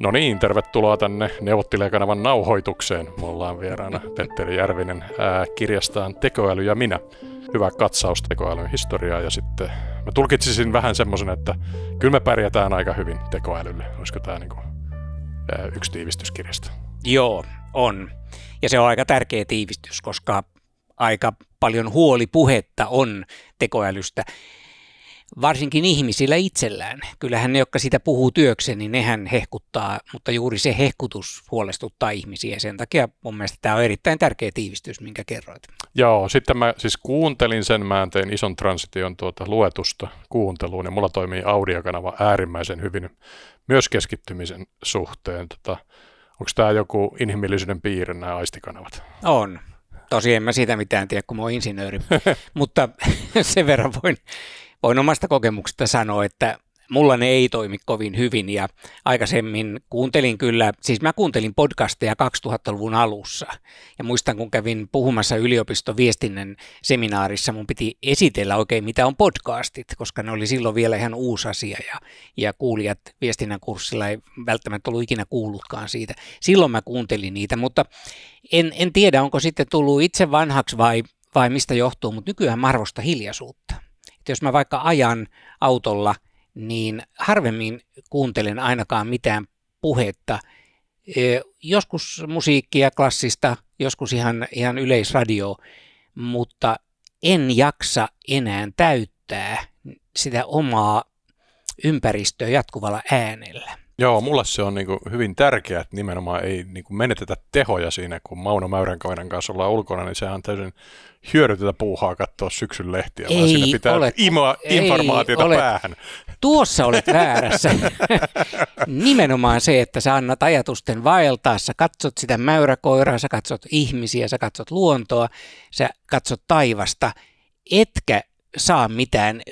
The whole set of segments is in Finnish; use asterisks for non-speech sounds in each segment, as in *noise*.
No niin, tervetuloa tänne neuvottelijakanavan nauhoitukseen. Me ollaan vieraana Petteri Järvinen ää, kirjastaan Tekoäly ja minä. Hyvä katsaus tekoälyn historiaa ja sitten mä tulkitsisin vähän semmoisen, että kyllä me pärjätään aika hyvin tekoälylle. Olisiko tämä niinku, ää, yksi tiivistyskirjasta? Joo, on. Ja se on aika tärkeä tiivistys, koska aika paljon huolipuhetta on tekoälystä varsinkin ihmisillä itsellään. Kyllähän ne, jotka sitä puhuu työkseen, niin nehän hehkuttaa, mutta juuri se hehkutus huolestuttaa ihmisiä. Sen takia mun mielestä tämä on erittäin tärkeä tiivistys, minkä kerroit. Joo, sitten mä siis kuuntelin sen, mä tein ison transition tuota luetusta kuunteluun ja mulla toimii audiokanava äärimmäisen hyvin myös keskittymisen suhteen. Tota, Onko tämä joku inhimillisyyden piirre, nämä aistikanavat? On. Tosi en mä siitä mitään tiedä, kun mä oon insinööri, *laughs* mutta *laughs* sen verran voin voin omasta kokemuksesta sanoa, että mulla ne ei toimi kovin hyvin ja aikaisemmin kuuntelin kyllä, siis mä kuuntelin podcasteja 2000-luvun alussa ja muistan kun kävin puhumassa yliopiston viestinnän seminaarissa, mun piti esitellä oikein mitä on podcastit, koska ne oli silloin vielä ihan uusi asia ja, ja kuulijat viestinnän kurssilla ei välttämättä ollut ikinä kuullutkaan siitä. Silloin mä kuuntelin niitä, mutta en, en tiedä onko sitten tullut itse vanhaksi vai, vai mistä johtuu, mutta nykyään mä arvostan hiljaisuutta että jos mä vaikka ajan autolla, niin harvemmin kuuntelen ainakaan mitään puhetta. Joskus musiikkia, klassista, joskus ihan, ihan yleisradio, mutta en jaksa enää täyttää sitä omaa ympäristöä jatkuvalla äänellä. Joo, mulle se on niin kuin hyvin tärkeää, että nimenomaan ei niin kuin menetetä tehoja siinä, kun Mauno Mäyränkoinen kanssa ollaan ulkona, niin sehän on täysin hyödytetä puuhaa katsoa syksyn lehtiä, ei vaan siinä pitää ole, imoa informaatiota ole. päähän. Tuossa olet väärässä. *laughs* Nimenomaan se, että sä annat ajatusten vaeltaa, sä katsot sitä mäyräkoiraa, sä katsot ihmisiä, sä katsot luontoa, sä katsot taivasta, etkä saa mitään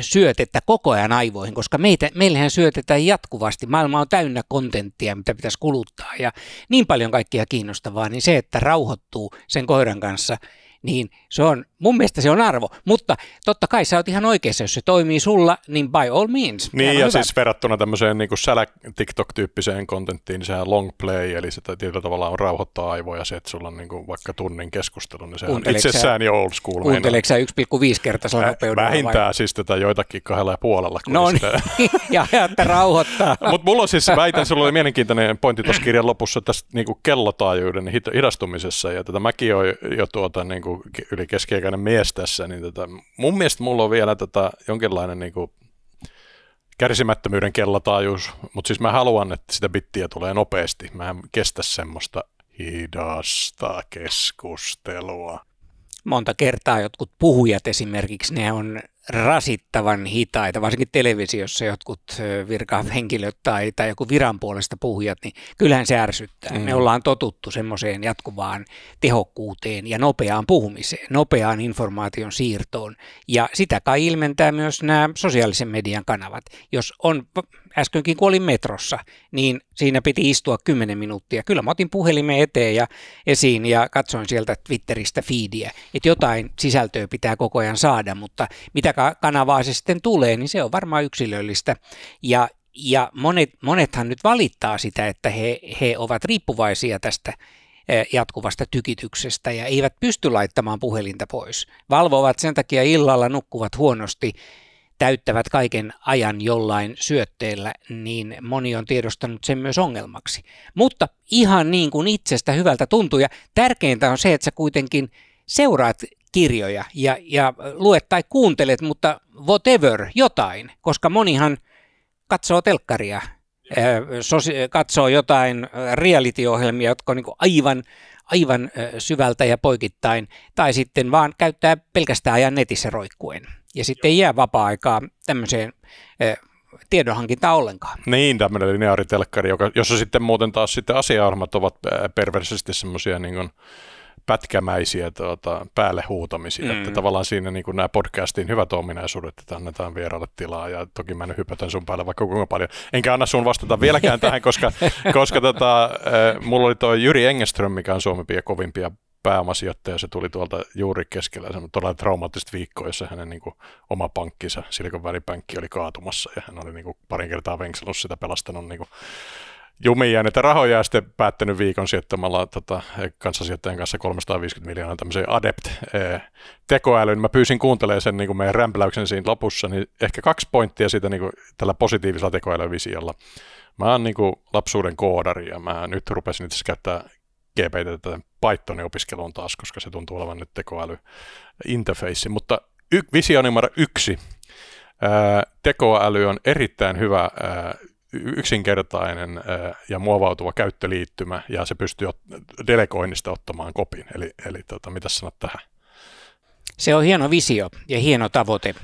syötettä koko ajan aivoihin, koska meitä, meillähän syötetään jatkuvasti. Maailma on täynnä kontenttia, mitä pitäisi kuluttaa ja niin paljon kaikkia kiinnostavaa, niin se, että rauhoittuu sen koiran kanssa – niin se on, mun mielestä se on arvo. Mutta totta kai sä oot ihan oikeassa, jos se toimii sulla, niin by all means. Niin, ja hyvä. siis verrattuna tämmöiseen niin sälä TikTok-tyyppiseen kontenttiin, niin sehän long play, eli se tietyllä tavalla on rauhoittaa aivoja se, että sulla on niin kuin vaikka tunnin keskustelu, niin se on itsessään jo old school. Kuunteleeko sä 1,5 kertaisella nopeudella? Vähintään vai? siis tätä joitakin kahdella ja puolella. No niin, *laughs* ja, ja että rauhoittaa. *laughs* Mutta mulla on siis, väitän, sulla oli mielenkiintoinen pointti tuossa kirjan lopussa tästä niin kuin kellotaajuuden hidastumisessa, ja tätä mäkin on jo tuota, niin kuin yli keskiaikainen mies tässä, niin tota, mun mielestä mulla on vielä tota, jonkinlainen niin kuin kärsimättömyyden kellotaajuus, mutta siis mä haluan, että sitä bittiä tulee nopeasti. Mä en kestä semmoista hidasta keskustelua. Monta kertaa jotkut puhujat esimerkiksi, ne on rasittavan hitaita, varsinkin televisiossa jotkut virkahenkilöt tai, tai joku viran puolesta puhujat, niin kyllähän se ärsyttää. Mm. Me ollaan totuttu semmoiseen jatkuvaan tehokkuuteen ja nopeaan puhumiseen, nopeaan informaation siirtoon. Ja sitä kai ilmentää myös nämä sosiaalisen median kanavat. Jos on, äskenkin kun olin metrossa, niin siinä piti istua 10 minuuttia. Kyllä mä otin puhelimen eteen ja esiin ja katsoin sieltä Twitteristä feediä, että jotain sisältöä pitää koko ajan saada, mutta mitä kanavaa se sitten tulee, niin se on varmaan yksilöllistä. Ja, ja monet, monethan nyt valittaa sitä, että he, he ovat riippuvaisia tästä eh, jatkuvasta tykityksestä ja eivät pysty laittamaan puhelinta pois. Valvovat sen takia illalla, nukkuvat huonosti, täyttävät kaiken ajan jollain syötteellä, niin moni on tiedostanut sen myös ongelmaksi. Mutta ihan niin kuin itsestä hyvältä tuntuu ja tärkeintä on se, että sä kuitenkin seuraat kirjoja ja, ja luet tai kuuntelet, mutta whatever, jotain, koska monihan katsoo telkkaria, katsoo jotain reality-ohjelmia, jotka on niin aivan, aivan syvältä ja poikittain, tai sitten vaan käyttää pelkästään ajan netissä roikkuen. Ja sitten ei jää vapaa-aikaa tämmöiseen tiedonhankintaa ollenkaan. Niin, tämmöinen lineaaritelkkari, joka, jossa sitten muuten taas sitten asiaohjelmat ovat perversisti semmoisia niin kuin, pätkämäisiä tuota, päälle huutamisia. Mm. Että tavallaan siinä niin kuin nämä podcastin hyvät ominaisuudet, että annetaan vieraille tilaa ja toki mä nyt hypätän sun päälle vaikka kuinka paljon. Enkä anna sun vastata vieläkään tähän, koska, *laughs* koska tota, äh, mulla oli tuo Jyri Engeström, mikä on Suomen kovimpia pääomasijoittaja, se tuli tuolta juuri keskellä se todella traumaattista viikkoa, jossa hänen niin kuin, oma pankkinsa, Silikon välipänkki oli kaatumassa ja hän oli niin kuin, parin kertaa venksellut sitä pelastanut niin kuin, jumiin jääneitä rahoja ja sitten päättänyt viikon sijoittamalla tota, kanssasijoittajan kanssa 350 miljoonaa tämmöiseen Adept-tekoälyyn. Mä pyysin kuuntelemaan sen niin kuin meidän rämpläyksen siinä lopussa, niin ehkä kaksi pointtia siitä niin kuin, tällä positiivisella tekoälyvisiolla. Mä oon niin kuin, lapsuuden koodari ja mä nyt rupesin itse käyttää GPT tätä Pythonin opiskeluun taas, koska se tuntuu olevan nyt tekoäly. Mutta y- visio numero yksi. Ää, tekoäly on erittäin hyvä ää, yksinkertainen ja muovautuva käyttöliittymä, ja se pystyy delegoinnista ottamaan kopin. Eli, eli tota, mitä sanot tähän? Se on hieno visio ja hieno tavoite.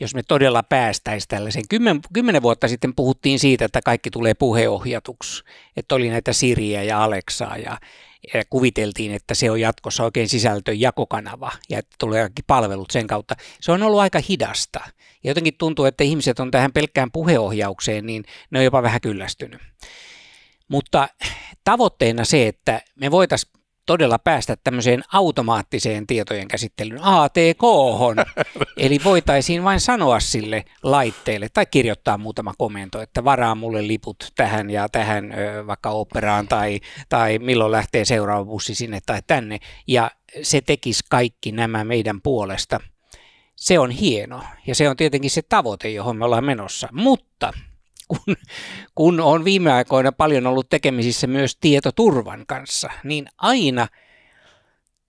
Jos me todella päästäisiin tällaiseen. Kymmen, kymmenen vuotta sitten puhuttiin siitä, että kaikki tulee puheohjatuksi. Että oli näitä Siriä ja Aleksaa ja ja kuviteltiin, että se on jatkossa oikein sisältön jakokanava ja että tulee kaikki palvelut sen kautta. Se on ollut aika hidasta. Ja jotenkin tuntuu, että ihmiset on tähän pelkkään puheohjaukseen, niin ne on jopa vähän kyllästynyt. Mutta tavoitteena se, että me voitaisiin todella päästä tämmöiseen automaattiseen tietojen käsittelyyn, ATK, *laughs* eli voitaisiin vain sanoa sille laitteelle tai kirjoittaa muutama komento, että varaa mulle liput tähän ja tähän vaikka operaan tai, tai milloin lähtee seuraava bussi sinne tai tänne, ja se tekisi kaikki nämä meidän puolesta. Se on hieno ja se on tietenkin se tavoite, johon me ollaan menossa, mutta kun, kun on viime aikoina paljon ollut tekemisissä myös tietoturvan kanssa, niin aina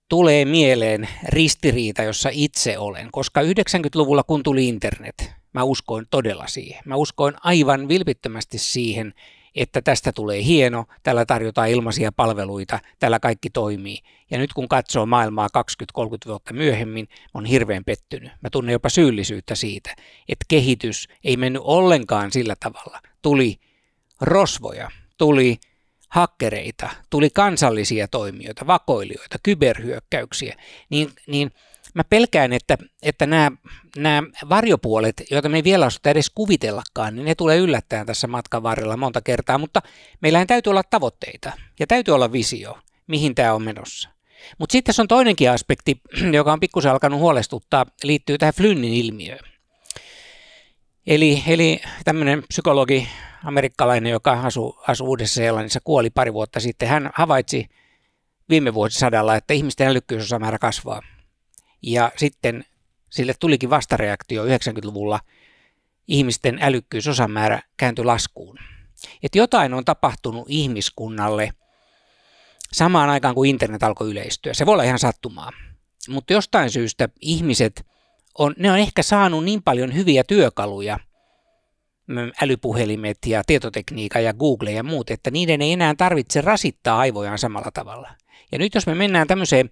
tulee mieleen ristiriita, jossa itse olen, koska 90-luvulla kun tuli internet, mä uskoin todella siihen. Mä uskoin aivan vilpittömästi siihen, että tästä tulee hieno, tällä tarjotaan ilmaisia palveluita, tällä kaikki toimii. Ja nyt kun katsoo maailmaa 20-30 vuotta myöhemmin, on hirveän pettynyt. Mä tunnen jopa syyllisyyttä siitä, että kehitys ei mennyt ollenkaan sillä tavalla. Tuli rosvoja, tuli hakkereita, tuli kansallisia toimijoita, vakoilijoita, kyberhyökkäyksiä, niin, niin – mä pelkään, että, että nämä, nämä varjopuolet, joita me ei vielä osata edes kuvitellakaan, niin ne tulee yllättäen tässä matkan varrella monta kertaa, mutta meillä täytyy olla tavoitteita ja täytyy olla visio, mihin tämä on menossa. Mutta sitten tässä on toinenkin aspekti, *clears throat* joka on pikkusen alkanut huolestuttaa, liittyy tähän Flynnin ilmiöön. Eli, eli tämmöinen psykologi, amerikkalainen, joka asuu, asuu Uudessa-Seelannissa, kuoli pari vuotta sitten. Hän havaitsi viime vuosisadalla, että ihmisten älykkyysosamäärä kasvaa. Ja sitten sille tulikin vastareaktio 90-luvulla, ihmisten älykkyysosamäärä kääntyi laskuun. Että jotain on tapahtunut ihmiskunnalle samaan aikaan kuin internet alkoi yleistyä. Se voi olla ihan sattumaa. Mutta jostain syystä ihmiset on, ne on ehkä saanut niin paljon hyviä työkaluja, älypuhelimet ja tietotekniikka ja Google ja muut, että niiden ei enää tarvitse rasittaa aivojaan samalla tavalla. Ja nyt jos me mennään tämmöiseen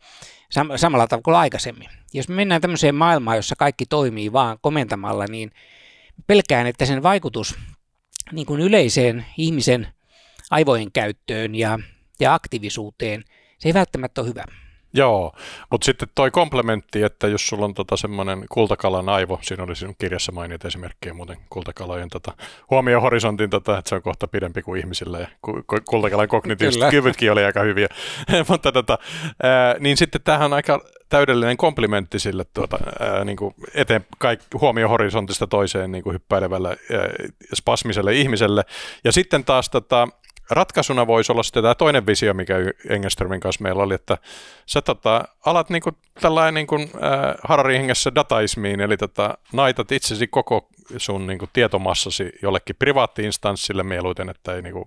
sam- samalla tavalla kuin aikaisemmin, jos me mennään tämmöiseen maailmaan, jossa kaikki toimii vaan komentamalla, niin pelkään, että sen vaikutus niin kuin yleiseen ihmisen aivojen käyttöön ja, ja aktiivisuuteen, se ei välttämättä ole hyvä. Joo, mutta sitten toi komplementti, että jos sulla on tota semmoinen kultakalan aivo, siinä oli sinun kirjassa mainit esimerkkejä muuten kultakalojen tota, huomiohorisontin, tota, että se on kohta pidempi kuin ihmisillä ja kultakalan kognitiiviset kyvytkin oli aika hyviä, *laughs* mutta tota, ää, niin sitten tämähän on aika täydellinen komplimentti sille tuota, ää, niin kuin eteen kaik, huomiohorisontista toiseen niin kuin hyppäilevälle ää, spasmiselle ihmiselle. Ja sitten taas tota, ratkaisuna voisi olla sitten tämä toinen visio, mikä Engeströmin kanssa meillä oli, että sä tota, alat niinku tällainen niinku, äh, Hararin hengessä dataismiin, eli tota, naitat itsesi koko sun niinku, tietomassasi jollekin privaattiinstanssille mieluiten, että ei niinku,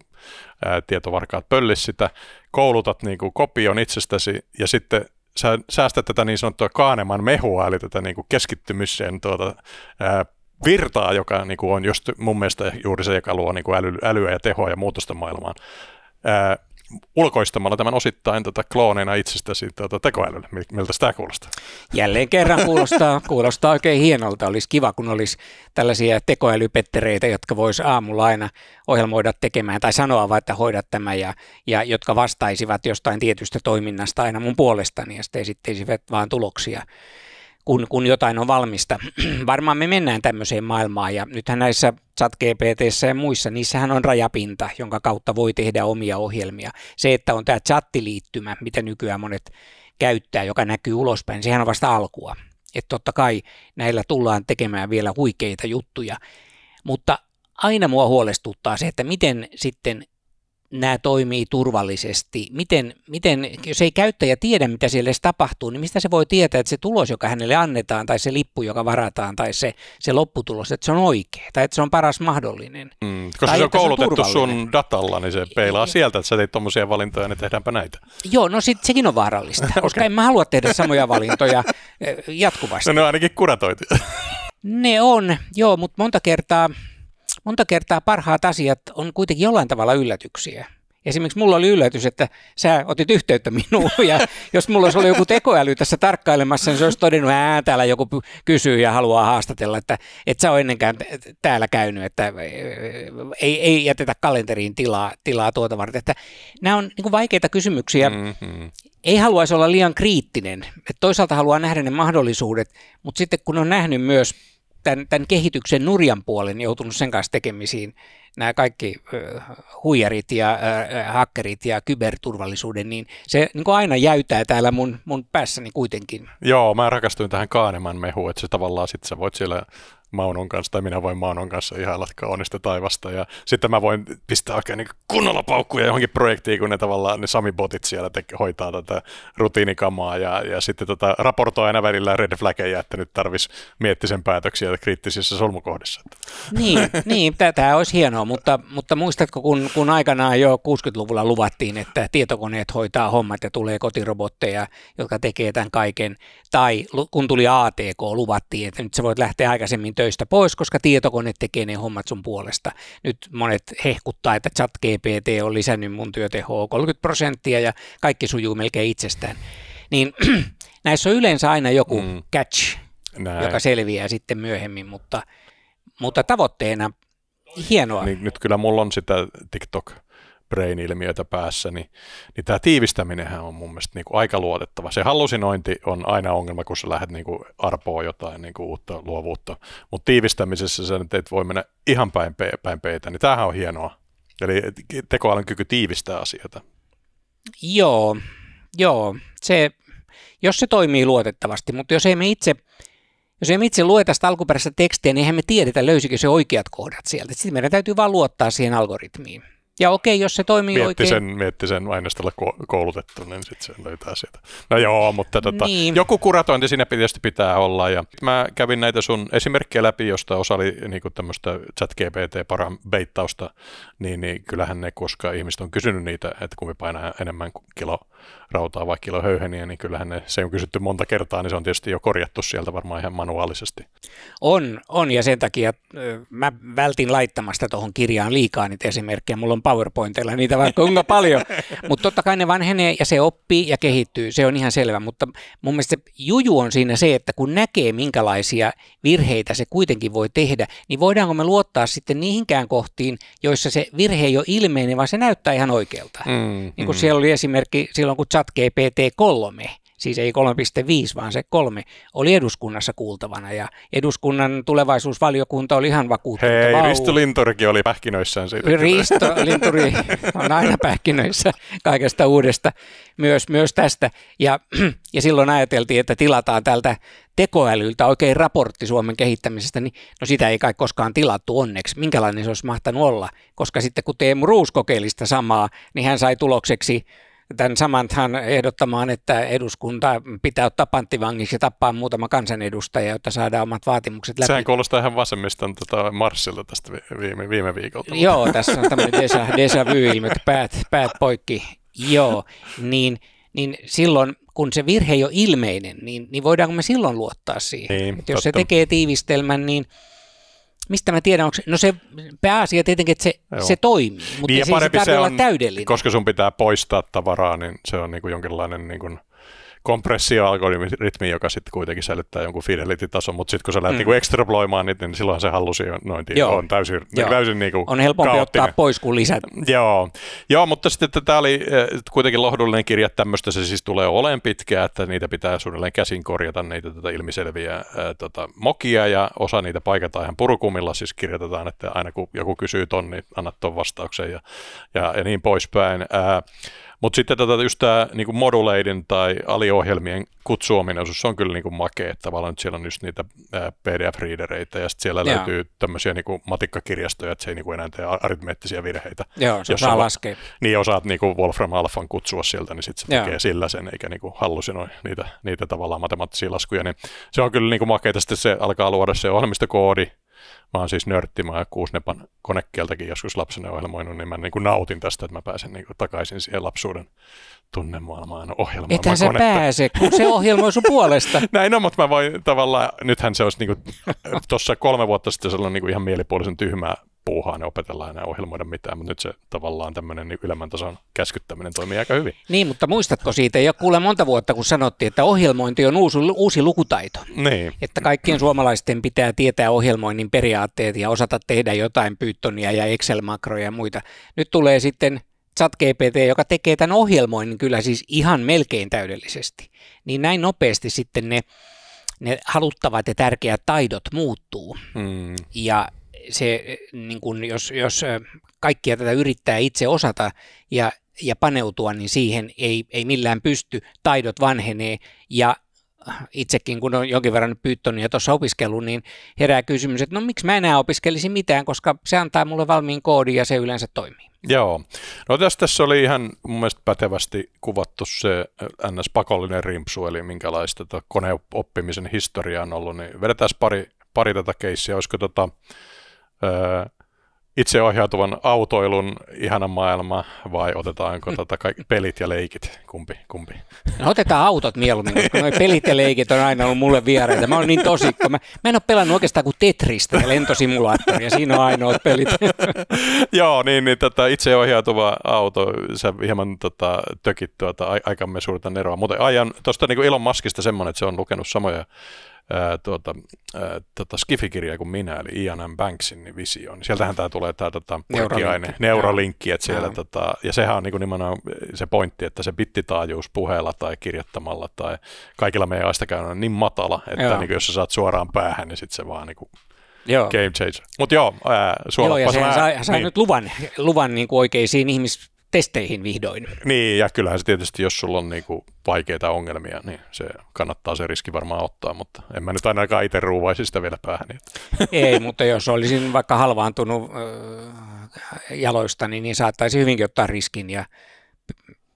äh, tietovarkaat pöllis sitä, koulutat niinku, kopion itsestäsi ja sitten sä säästät tätä niin sanottua Kaaneman mehua, eli tätä niin kuin keskittymiseen tuota, ää, virtaa, joka niin kuin on just mun mielestä juuri se, joka luo niin kuin äly, älyä ja tehoa ja muutosta maailmaan. Ää, ulkoistamalla tämän osittain tätä klooneina itsestäsi tuota tekoälylle. Miltä tämä kuulostaa? Jälleen kerran kuulostaa, kuulostaa oikein hienolta. Olisi kiva, kun olisi tällaisia tekoälypettereitä, jotka vois aamulla aina ohjelmoida tekemään tai sanoa vaan, että hoida tämä ja, ja jotka vastaisivat jostain tietystä toiminnasta aina mun puolestani ja sitten esitteisivät vaan tuloksia kun, kun jotain on valmista. *clears throat* Varmaan me mennään tämmöiseen maailmaan ja nythän näissä chat GPTissä ja muissa, niissähän on rajapinta, jonka kautta voi tehdä omia ohjelmia. Se, että on tämä chattiliittymä, mitä nykyään monet käyttää, joka näkyy ulospäin, sehän on vasta alkua. Että totta kai näillä tullaan tekemään vielä huikeita juttuja, mutta aina mua huolestuttaa se, että miten sitten nämä toimii turvallisesti? Miten, miten, jos ei käyttäjä tiedä, mitä siellä edes tapahtuu, niin mistä se voi tietää, että se tulos, joka hänelle annetaan, tai se lippu, joka varataan, tai se, se lopputulos, että se on oikea, tai että se on paras mahdollinen. Mm, koska tai se on koulutettu se on sun datalla, niin se peilaa sieltä, että sä teit tuommoisia valintoja, niin tehdäänpä näitä. Joo, no sit, sekin on vaarallista, *laughs* okay. koska en mä halua tehdä samoja valintoja eh, jatkuvasti. No ne on ainakin kuratoitu. ne on, joo, mutta monta kertaa monta kertaa parhaat asiat on kuitenkin jollain tavalla yllätyksiä. Esimerkiksi mulla oli yllätys, että sä otit yhteyttä minuun ja *laughs* jos mulla olisi ollut joku tekoäly tässä tarkkailemassa, niin se olisi todennut, että täällä joku kysyy ja haluaa haastatella, että et sä ole ennenkään täällä käynyt, että ei, ei jätetä kalenteriin tilaa, tilaa tuota varten. Että nämä on niin vaikeita kysymyksiä. Mm-hmm. Ei haluaisi olla liian kriittinen. Että toisaalta haluaa nähdä ne mahdollisuudet, mutta sitten kun on nähnyt myös tämän, tämän kehityksen nurjan puolen joutunut sen kanssa tekemisiin, nämä kaikki huijarit ja hakkerit ja kyberturvallisuuden, niin se niin kuin aina jäytää täällä mun, mun päässäni kuitenkin. Joo, mä rakastuin tähän Kaaneman mehuun, että se tavallaan sitten sä voit siellä Maunon kanssa, tai minä voin Maunon kanssa ihailla kaunista taivasta, ja sitten mä voin pistää oikein niin kunnolla paukkuja johonkin projektiin, kun ne tavallaan ne Sami-botit siellä te- hoitaa tätä rutiinikamaa, ja, ja sitten tota, raportoi aina välillä red flaggeja, että nyt tarvisi miettisen päätöksiä kriittisissä solmukohdissa. Niin, *laughs* niin tämä olisi hienoa, mutta, mutta muistatko, kun, kun aikanaan jo 60-luvulla luvattiin, että tietokoneet hoitaa hommat ja tulee kotirobotteja, jotka tekee tämän kaiken, tai kun tuli ATK, luvattiin, että nyt sä voit lähteä aikaisemmin töistä pois, koska tietokone tekee ne hommat sun puolesta. Nyt monet hehkuttaa, että chat GPT on lisännyt mun työtehoa 30 prosenttia ja kaikki sujuu melkein itsestään. Niin *clears throat* näissä on yleensä aina joku mm. catch, Näin. joka selviää sitten myöhemmin, mutta, mutta tavoitteena hienoa. Niin, nyt kyllä mulla on sitä TikTok brain-ilmiötä päässä, niin, niin tämä tiivistäminenhän on mun mielestä niin kuin aika luotettava. Se hallusinointi on aina ongelma, kun sä lähdet niin kuin arpoa jotain niin kuin uutta luovuutta, mutta tiivistämisessä sä nyt et voi mennä ihan päin, päin peitä, niin tämähän on hienoa. Eli tekoälyn kyky tiivistää asioita. Joo, joo. Se, jos se toimii luotettavasti, mutta jos ei me itse jos emme itse lueta sitä alkuperäistä tekstiä, niin eihän me tiedetä, löysikö se oikeat kohdat sieltä. Sitten meidän täytyy vain luottaa siihen algoritmiin. Ja okei, jos se toimii mietti oikein. Sen, mietti sen ainestella koulutettu, niin sitten se löytää sieltä. No joo, mutta tota, niin. joku kuratointi siinä tietysti pitää olla. Ja mä kävin näitä sun esimerkkejä läpi, josta osa oli niin tämmöistä chat GPT paran beittausta, niin, niin kyllähän ne, koska ihmiset on kysynyt niitä, että kun me painaa enemmän kuin kilo rautaa vai kilo höyheniä, niin kyllähän ne, se on kysytty monta kertaa, niin se on tietysti jo korjattu sieltä varmaan ihan manuaalisesti. On, on ja sen takia mä vältin laittamasta tuohon kirjaan liikaa niitä esimerkkejä. Mulla on PowerPointilla niitä vaikka kuinka paljon, *laughs* mutta totta kai ne vanhenee ja se oppii ja kehittyy, se on ihan selvä, mutta mun mielestä se juju on siinä se, että kun näkee minkälaisia virheitä se kuitenkin voi tehdä, niin voidaanko me luottaa sitten niihinkään kohtiin, joissa se virhe ei ole ilmeinen, vaan se näyttää ihan oikealta. Mm, niin kuin mm. siellä oli esimerkki silloin, kun chat GPT 3 siis ei 3.5, vaan se 3, oli eduskunnassa kuultavana ja eduskunnan tulevaisuusvaliokunta oli ihan vakuuttunut. Hei, Vau. Risto Linturikin oli pähkinöissään siitä. Risto Linturi *laughs* on aina pähkinöissä kaikesta uudesta, myös, myös tästä. Ja, ja silloin ajateltiin, että tilataan tältä tekoälyltä oikein raportti Suomen kehittämisestä, niin no sitä ei kai koskaan tilattu onneksi. Minkälainen se olisi mahtanut olla? Koska sitten kun Teemu Ruus kokeilista samaa, niin hän sai tulokseksi tämän samanhan ehdottamaan, että eduskunta pitää ottaa panttivangiksi ja tappaa muutama kansanedustaja, jotta saadaan omat vaatimukset läpi. Sehän kuulostaa ihan vasemmiston tota, marssilta tästä viime, viime viikolta. Joo, tässä on tämmöinen deja, deja vu-ilmiö, että päät, päät poikki. Joo, niin, niin silloin kun se virhe ei ole ilmeinen, niin, niin voidaanko me silloin luottaa siihen? Niin, jos se tekee tiivistelmän, niin Mistä mä tiedän, onko se, no se pääasia tietenkin, että se, se toimii, mutta niin se, se, se on, olla täydellinen. Koska sun pitää poistaa tavaraa, niin se on niin kuin jonkinlainen niin kuin kompressioalgoritmi, joka sitten kuitenkin säilyttää jonkun fidelity-tason, mutta sitten kun sä lähdet mm. niin exploimaan niitä, niin silloin se hallusiointi Joo. on täysin, Joo. täysin niin kuin On helpompi kaoottinen. ottaa pois kuin lisätä. Joo. Joo, mutta sitten että tämä oli kuitenkin lohdullinen kirja, tämmöistä se siis tulee olemaan pitkään, että niitä pitää suunnilleen käsin korjata niitä tätä ilmiselviä ää, tota, mokia ja osa niitä paikataan ihan purukumilla, siis kirjoitetaan, että aina kun joku kysyy ton, niin annat ton vastauksen ja, ja, ja niin poispäin. Ää, mutta sitten tätä just tämä niin moduleiden tai aliohjelmien kutsuominaisuus, se on kyllä niin kuin makea, että tavallaan nyt siellä on just niitä PDF-readereitä ja sitten siellä Joo. löytyy tämmöisiä niin kuin matikkakirjastoja, että se ei niin kuin enää tee aritmeettisiä virheitä. Joo, se osaa laskea. Niin osaat niin kuin Wolfram Alphan kutsua sieltä, niin sitten se Joo. tekee sillä sen, eikä niin kuin hallusinoi niitä, niitä tavallaan matemaattisia laskuja. Niin se on kyllä niin kuin makeita, sitten se alkaa luoda se ohjelmistokoodi, Mä oon siis nörtti, mä kuusnepan konekieltäkin joskus lapsena ohjelmoinut, niin mä niin kuin nautin tästä, että mä pääsen niin kuin takaisin siihen lapsuuden tunnemaailmaan ohjelmoimaan Ethän se pääse, kun se ohjelmoi sun puolesta. *laughs* Näin on, mutta mä voin tavallaan, nythän se olisi niin tuossa kolme vuotta sitten sellainen niin kuin ihan mielipuolisen tyhmää puuhaa, ne opetellaan enää ohjelmoida mitään, mutta nyt se tavallaan tämmöinen niin ylemmän tason käskyttäminen toimii aika hyvin. Niin, mutta muistatko siitä jo kuule monta vuotta, kun sanottiin, että ohjelmointi on uusi, uusi lukutaito. Niin. Että kaikkien suomalaisten pitää tietää ohjelmoinnin periaatteet ja osata tehdä jotain Pythonia ja Excel-makroja ja muita. Nyt tulee sitten ChatGPT, joka tekee tämän ohjelmoinnin kyllä siis ihan melkein täydellisesti. Niin näin nopeasti sitten ne, ne haluttavat ja tärkeät taidot muuttuu. Hmm. Ja se, niin kun jos, jos kaikkia tätä yrittää itse osata ja, ja paneutua, niin siihen ei, ei millään pysty, taidot vanhenee ja itsekin kun on jonkin verran Pythonia tuossa opiskellut, niin herää kysymys, että no miksi mä enää opiskelisi mitään, koska se antaa mulle valmiin koodin ja se yleensä toimii. Joo. No tässä, tässä oli ihan mun mielestä pätevästi kuvattu se NS-pakollinen rimpsu, eli minkälaista tota koneoppimisen historia on ollut, niin vedetään pari, pari tätä keissiä, olisiko tota, itseohjautuvan autoilun ihana maailma vai otetaanko mm. tota kaikki pelit ja leikit? Kumpi? kumpi? No otetaan autot mieluummin, koska nuo pelit ja leikit on aina ollut mulle vieraita. Mä oon niin tosikko. Mä, mä en ole pelannut oikeastaan kuin Tetristä ja lentosimulaattoria. Siinä on ainoat pelit. *laughs* Joo, niin, niin tota, itseohjautuva auto, sä hieman tota, tökit tuota, aikamme suurta eroa. Mutta ajan tuosta niin Elon Muskista semmoinen, että se on lukenut samoja ää, tuota, ää, tota Skifi-kirja kuin minä, eli Ian M. Banksin niin visio. Niin sieltähän tämä tulee tämä tota, neuralinkki, neuralinkki että siellä, tota, ja sehän on niin nimenomaan se pointti, että se bittitaajuus puheella tai kirjoittamalla tai kaikilla meidän aistakäynnillä on niin matala, että niin kuin, jos sä saat suoraan päähän, niin sitten se vaan niin kuin Joo. game changer. Mutta joo, ää, Joo, ja sehän sai, sai niin. nyt luvan, luvan niin kuin oikeisiin ihmis testeihin vihdoin. Niin, ja kyllähän se tietysti, jos sulla on niinku vaikeita ongelmia, niin se kannattaa se riski varmaan ottaa, mutta en mä nyt ainakaan itse ruuvaisi sitä vielä päähän. Niin. *laughs* Ei, mutta jos olisin vaikka halvaantunut jaloista, niin saattaisi hyvinkin ottaa riskin ja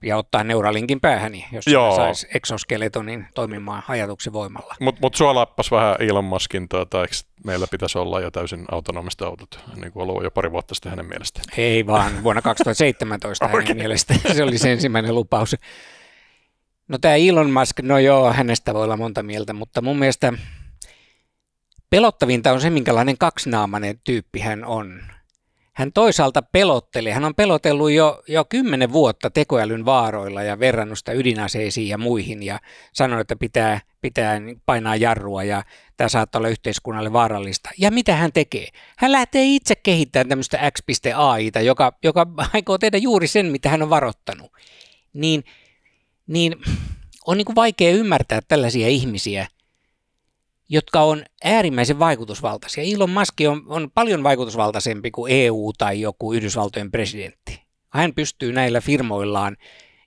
ja ottaa Neuralinkin päähäni, jos saisi exoskeletonin toimimaan ajatuksen voimalla. Mutta mut sua lappas vähän Elon Muskin, tuota, eikö meillä pitäisi olla jo täysin autonomista autot, niin kuin ollut jo pari vuotta sitten hänen mielestään? Ei vaan, vuonna *laughs* 2017 okay. hänen mielestään. Se oli se ensimmäinen lupaus. No tämä Elon Musk, no joo, hänestä voi olla monta mieltä, mutta mun mielestä pelottavinta on se, minkälainen kaksinaamainen tyyppi hän on hän toisaalta pelotteli. Hän on pelotellut jo, jo kymmenen vuotta tekoälyn vaaroilla ja verrannusta ydinaseisiin ja muihin ja sanonut, että pitää, pitää painaa jarrua ja tämä saattaa olla yhteiskunnalle vaarallista. Ja mitä hän tekee? Hän lähtee itse kehittämään tämmöistä X.AIta, joka, joka aikoo tehdä juuri sen, mitä hän on varoittanut. Niin, niin on niin kuin vaikea ymmärtää tällaisia ihmisiä – jotka on äärimmäisen vaikutusvaltaisia. Elon Musk on, on paljon vaikutusvaltaisempi kuin EU tai joku Yhdysvaltojen presidentti. Hän pystyy näillä firmoillaan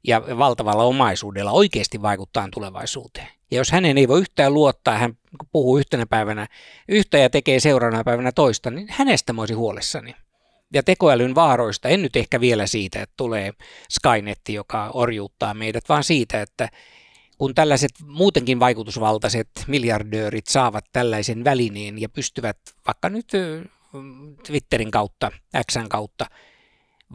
ja valtavalla omaisuudella oikeasti vaikuttaa tulevaisuuteen. Ja jos hänen ei voi yhtään luottaa, hän puhuu yhtenä päivänä yhtä ja tekee seuraavana päivänä toista, niin hänestä mä olisin huolissani. Ja tekoälyn vaaroista, en nyt ehkä vielä siitä, että tulee Skynetti, joka orjuuttaa meidät, vaan siitä, että kun tällaiset muutenkin vaikutusvaltaiset miljardöörit saavat tällaisen välineen ja pystyvät vaikka nyt Twitterin kautta, Xn kautta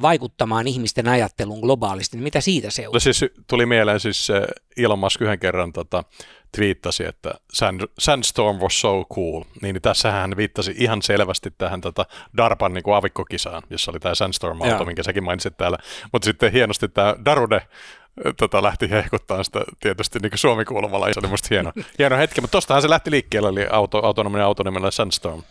vaikuttamaan ihmisten ajatteluun globaalisti, niin mitä siitä seuraa? No siis tuli mieleen siis Elon Musk yhden kerran tota, twiittasi, että Sand, Sandstorm was so cool, niin tässä hän viittasi ihan selvästi tähän tota DARPan niin kuin avikkokisaan, jossa oli tämä Sandstorm-auto, minkä säkin mainitsit täällä, mutta sitten hienosti tämä Darude tota, lähti hehkuttaa sitä tietysti niin Suomi-kuulumalla. Se oli musta hieno, hieno hetki, mutta tostahan se lähti liikkeelle, eli auto, autonominen auto nimellä Sandstorm.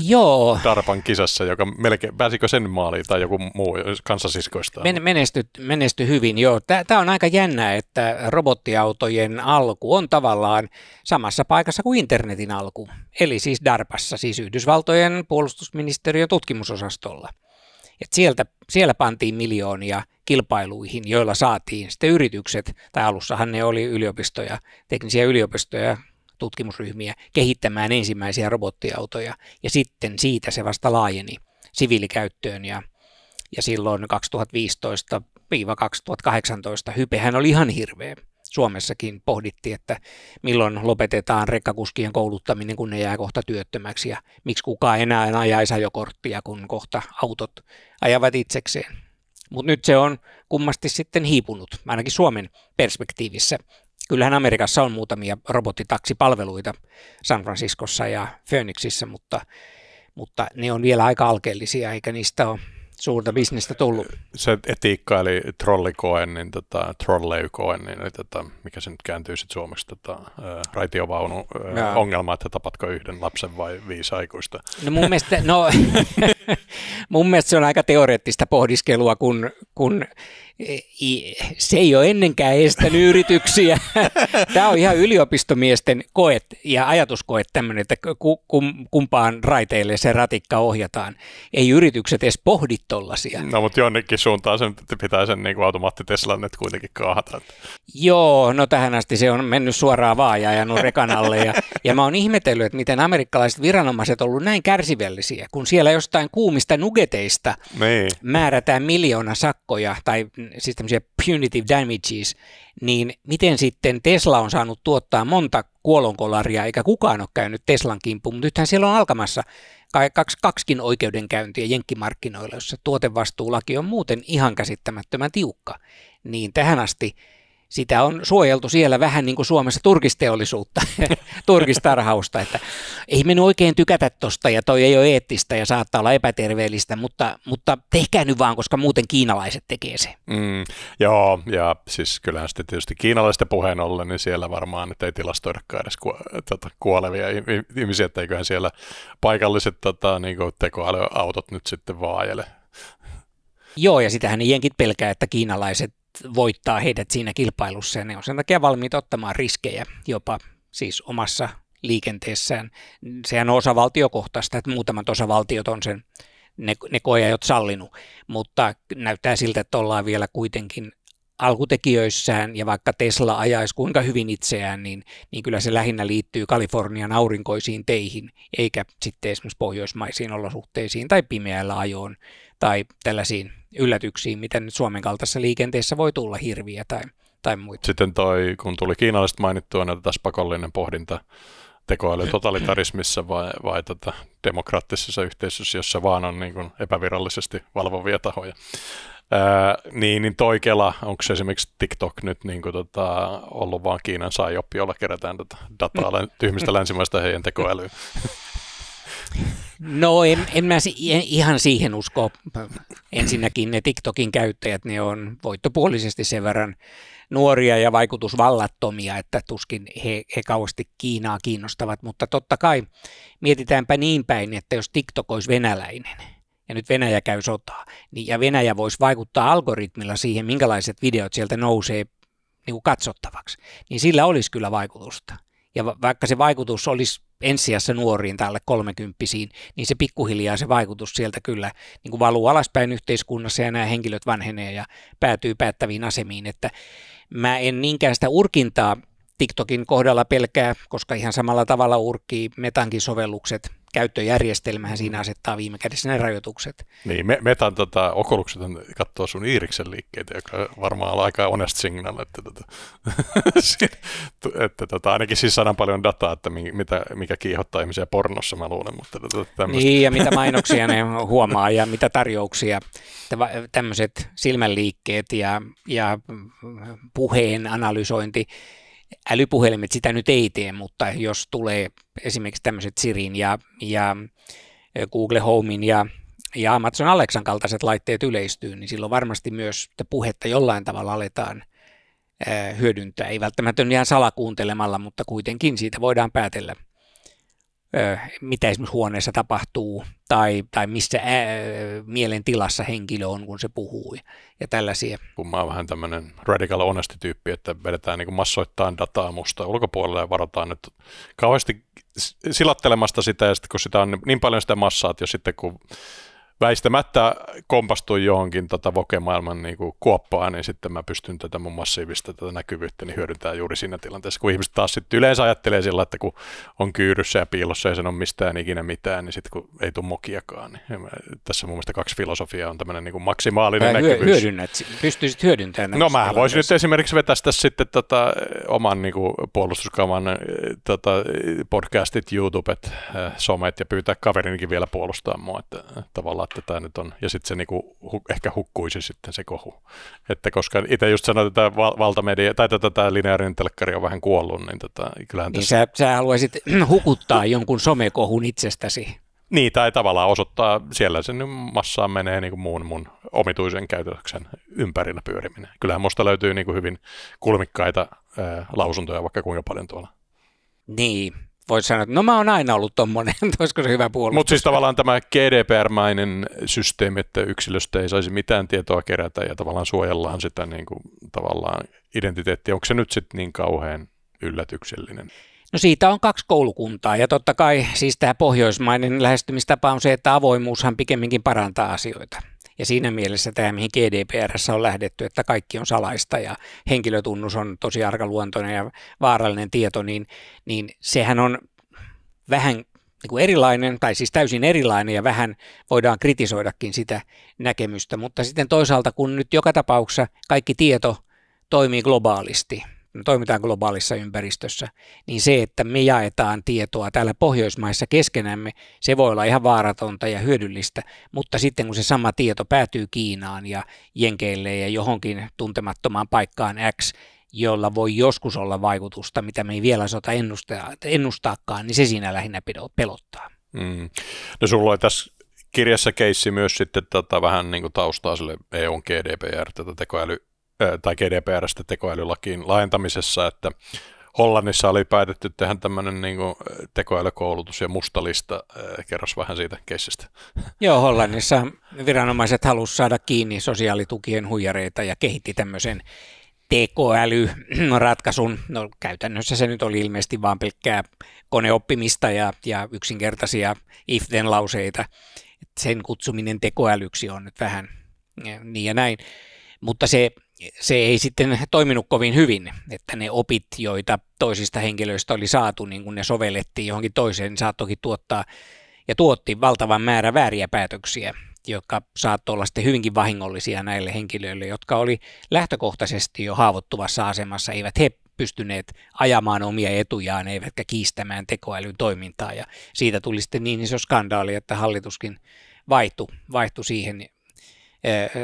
Joo. Darpan kisassa, joka melkein, pääsikö sen maaliin tai joku muu kanssasiskoista? Men, menesty, menesty hyvin, joo. Tämä on aika jännä, että robottiautojen alku on tavallaan samassa paikassa kuin internetin alku. Eli siis DARPassa, siis Yhdysvaltojen puolustusministeriön tutkimusosastolla. Et sieltä, siellä pantiin miljoonia kilpailuihin, joilla saatiin sitten yritykset, tai alussahan ne oli yliopistoja, teknisiä yliopistoja, tutkimusryhmiä kehittämään ensimmäisiä robottiautoja ja sitten siitä se vasta laajeni siviilikäyttöön ja, ja silloin 2015-2018 hypehän oli ihan hirveä. Suomessakin pohdittiin, että milloin lopetetaan rekkakuskien kouluttaminen, kun ne jää kohta työttömäksi ja miksi kukaan enää ajaisi ajokorttia, kun kohta autot ajavat itsekseen. Mutta nyt se on kummasti sitten hiipunut, ainakin Suomen perspektiivissä. Kyllähän Amerikassa on muutamia robottitaksipalveluita San Franciscossa ja Phoenixissa, mutta, mutta ne on vielä aika alkeellisia, eikä niistä ole suurta bisnestä tullut. Se etiikka eli trollikoen, niin tota, trolleykoen, niin eli tota, mikä se nyt kääntyy sitten suomeksi, tota, raitiovaunu ongelma, että tapatko yhden lapsen vai viisi aikuista? No mun mielestä, no, *laughs* mun mielestä se on aika teoreettista pohdiskelua, kun, kun se ei ole ennenkään estänyt yrityksiä. *laughs* Tämä on ihan yliopistomiesten koet ja ajatuskoet tämmöinen, että kumpaan raiteille se ratikka ohjataan. Ei yritykset edes pohdi tollasia. No mutta jonnekin suuntaan sen pitää sen niin automaattiteslan nyt kuitenkin kaahata. Joo, no tähän asti se on mennyt suoraan vaan ja ajanut rekan alle. Ja, ja mä oon ihmetellyt, että miten amerikkalaiset viranomaiset on ollut näin kärsivällisiä, kun siellä jostain kuumista nugeteista niin. määrätään miljoona sakkoja tai siis tämmöisiä punitive damages, niin miten sitten Tesla on saanut tuottaa monta kuolonkolaria, eikä kukaan ole käynyt Teslan kimppuun, mutta nythän siellä on alkamassa kaksi, kaksikin oikeudenkäyntiä jenkkimarkkinoilla, jossa tuotevastuulaki on muuten ihan käsittämättömän tiukka. Niin tähän asti sitä on suojeltu siellä vähän niin kuin Suomessa turkisteollisuutta, *laughs* turkistarhausta, että ei me oikein tykätä tosta ja toi ei ole eettistä ja saattaa olla epäterveellistä, mutta, mutta tehkää nyt vaan, koska muuten kiinalaiset tekee se. Mm, joo, ja siis kyllähän sitten tietysti kiinalaisten puheen ollen, niin siellä varmaan että ei tilastoidakaan edes ku, tota, kuolevia ihmisiä, että eiköhän siellä paikalliset tota, niin tekoälyautot nyt sitten vaajele. Joo, ja sitähän ne jenkit pelkää, että kiinalaiset voittaa heidät siinä kilpailussa ja ne on sen takia valmiit ottamaan riskejä jopa siis omassa liikenteessään. Sehän on osavaltiokohtaista, että muutamat osavaltiot on sen ne, ne koeajot sallinut, mutta näyttää siltä, että ollaan vielä kuitenkin alkutekijöissään ja vaikka Tesla ajaisi kuinka hyvin itseään, niin, niin kyllä se lähinnä liittyy Kalifornian aurinkoisiin teihin, eikä sitten esimerkiksi pohjoismaisiin olosuhteisiin tai pimeällä ajoon tai tällaisiin yllätyksiin, miten Suomen kaltaisessa liikenteessä voi tulla hirviä tai, tai muita. Sitten toi, kun tuli kiinalaiset mainittua, niin tässä pakollinen pohdinta tekoäly *clears throat* totalitarismissa vai, vai tota demokraattisessa yhteisössä, jossa vaan on niin kuin epävirallisesti valvovia tahoja. Ää, niin, niin toi Kela, onko se esimerkiksi TikTok nyt niin kuin, tota, ollut vaan Kiinan saajoppi, jolla kerätään tota dataa *clears throat* tyhmistä länsimaista heidän tekoälyä? *clears throat* No en, en mä ihan siihen usko. Ensinnäkin ne TikTokin käyttäjät, ne on voittopuolisesti sen verran nuoria ja vaikutusvallattomia, että tuskin he, he kauheasti Kiinaa kiinnostavat, mutta totta kai mietitäänpä niin päin, että jos TikTok olisi venäläinen, ja nyt Venäjä käy sotaa, niin, ja Venäjä voisi vaikuttaa algoritmilla siihen, minkälaiset videot sieltä nousee niin kuin katsottavaksi, niin sillä olisi kyllä vaikutusta. Ja vaikka se vaikutus olisi ensijassa nuoriin tälle kolmekymppisiin, niin se pikkuhiljaa se vaikutus sieltä kyllä niin kuin valuu alaspäin yhteiskunnassa ja nämä henkilöt vanhenee ja päätyy päättäviin asemiin, että mä en niinkään sitä urkintaa TikTokin kohdalla pelkää, koska ihan samalla tavalla urkkii metankin sovellukset käyttöjärjestelmähän siinä asettaa viime kädessä ne rajoitukset. Niin, me, Metan tota, okulukset katsoo sun Iiriksen liikkeitä, joka varmaan on aika honest signal, että, tota, *laughs* että tota, ainakin siis saadaan paljon dataa, että mitä, mikä kiihottaa ihmisiä pornossa, mä luulen. Mutta tota. Niin, ja mitä *laughs* mainoksia ne huomaa ja mitä tarjouksia, tämmöiset silmänliikkeet ja, ja puheen analysointi, älypuhelimet sitä nyt ei tee, mutta jos tulee esimerkiksi tämmöiset Sirin ja, ja Google Homein ja ja Amazon Alexan kaltaiset laitteet yleistyy, niin silloin varmasti myös puhetta jollain tavalla aletaan hyödyntää. Ei välttämättä ihan salakuuntelemalla, mutta kuitenkin siitä voidaan päätellä, mitä esimerkiksi huoneessa tapahtuu tai, tai missä ää, mielentilassa henkilö on, kun se puhuu ja tällaisia. Kun mä oon vähän tämmöinen radical honesty tyyppi, että vedetään niin massoittain dataa musta ulkopuolelle ja varotaan nyt kauheasti silattelemasta sitä ja sitten kun sitä on niin paljon sitä massaa, että jos sitten kun väistämättä kompastui johonkin tota Voke-maailman niin kuin kuoppaan, niin sitten mä pystyn tätä mun massiivista tätä näkyvyyttä niin hyödyntää juuri siinä tilanteessa, kun ihmiset taas sitten yleensä ajattelee sillä, että kun on kyyryssä ja piilossa ja sen on mistään ikinä mitään, niin sitten kun ei tule mokiakaan, niin mä, tässä mun mielestä kaksi filosofiaa on tämmöinen niin kuin maksimaalinen Vai näkyvyys. Hyödynnät, pystyisit hyödyntämään No mä voisin nyt esimerkiksi vetästä sitten tota, oman niin kuin puolustuskaman tota, podcastit, YouTubet, somet ja pyytää kaverinikin vielä puolustaa mua, että tavallaan että tämä nyt on, ja sitten se niinku, hu, ehkä hukkuisi sitten se kohu. Että koska itse just sanoin, että tämä valtamedia, tai tätä tämä lineaarinen telkkari on vähän kuollut, niin tota, kyllähän niin tässä... sä, sä haluaisit *clears throat* hukuttaa jonkun somekohun itsestäsi. Niin, tai tavallaan osoittaa, siellä sen massaan menee niin kuin muun mun omituisen käytöksen ympärillä pyöriminen. Kyllähän musta löytyy niin kuin hyvin kulmikkaita ää, lausuntoja vaikka kuinka paljon tuolla. Niin, voisi sanoa, että no mä oon aina ollut tommonen, *laughs* olisiko se hyvä puolustus. Mutta siis tavallaan tämä GDPR-mainen systeemi, että yksilöstä ei saisi mitään tietoa kerätä ja tavallaan suojellaan sitä niin kuin, tavallaan identiteettiä. Onko se nyt sitten niin kauhean yllätyksellinen? No siitä on kaksi koulukuntaa ja totta kai siis tämä pohjoismainen lähestymistapa on se, että avoimuushan pikemminkin parantaa asioita. Ja siinä mielessä tämä, mihin GDPR on lähdetty, että kaikki on salaista ja henkilötunnus on tosi arkaluontoinen ja vaarallinen tieto, niin, niin sehän on vähän niin kuin erilainen, tai siis täysin erilainen ja vähän voidaan kritisoidakin sitä näkemystä, mutta sitten toisaalta kun nyt joka tapauksessa kaikki tieto toimii globaalisti, me toimitaan globaalissa ympäristössä, niin se, että me jaetaan tietoa täällä Pohjoismaissa keskenämme, se voi olla ihan vaaratonta ja hyödyllistä, mutta sitten kun se sama tieto päätyy Kiinaan ja Jenkeille ja johonkin tuntemattomaan paikkaan X, jolla voi joskus olla vaikutusta, mitä me ei vielä osata ennustaa, ennustaakaan, niin se siinä lähinnä pelottaa. Mm. No sulla oli tässä kirjassa keissi myös sitten tota, vähän niin kuin taustaa sille EUn GDPR, tätä tekoäly tai GDPRstä tekoälylakiin laajentamisessa, että Hollannissa oli päätetty tehdä tämmöinen niin tekoälykoulutus ja mustalista. Kerros vähän siitä keissistä. *laughs* Joo, Hollannissa viranomaiset halusivat saada kiinni sosiaalitukien huijareita ja kehitti tämmöisen tekoälyratkaisun. No käytännössä se nyt oli ilmeisesti vain pelkkää koneoppimista ja, ja yksinkertaisia if-then-lauseita. Sen kutsuminen tekoälyksi on nyt vähän niin ja näin. Mutta se se ei sitten toiminut kovin hyvin, että ne opit, joita toisista henkilöistä oli saatu, niin kun ne sovellettiin johonkin toiseen, niin saattoikin tuottaa ja tuotti valtavan määrä vääriä päätöksiä, jotka saattoi olla sitten hyvinkin vahingollisia näille henkilöille, jotka oli lähtökohtaisesti jo haavoittuvassa asemassa, eivät he pystyneet ajamaan omia etujaan, eivätkä kiistämään tekoälyn toimintaa, ja siitä tuli sitten niin iso skandaali, että hallituskin vaihtui, vaihtui siihen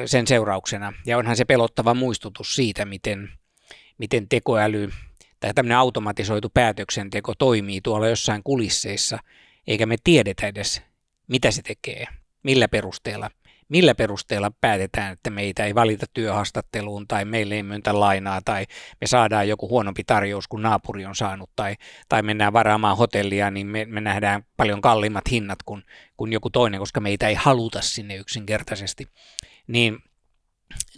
sen seurauksena. Ja onhan se pelottava muistutus siitä, miten, miten tekoäly tai tämmöinen automatisoitu päätöksenteko toimii tuolla jossain kulisseissa, eikä me tiedetä edes, mitä se tekee, millä perusteella. Millä perusteella päätetään, että meitä ei valita työhaastatteluun tai meille ei myöntä lainaa tai me saadaan joku huonompi tarjous kuin naapuri on saanut tai, tai mennään varaamaan hotellia, niin me, me nähdään paljon kalliimmat hinnat kuin, kuin joku toinen, koska meitä ei haluta sinne yksinkertaisesti niin,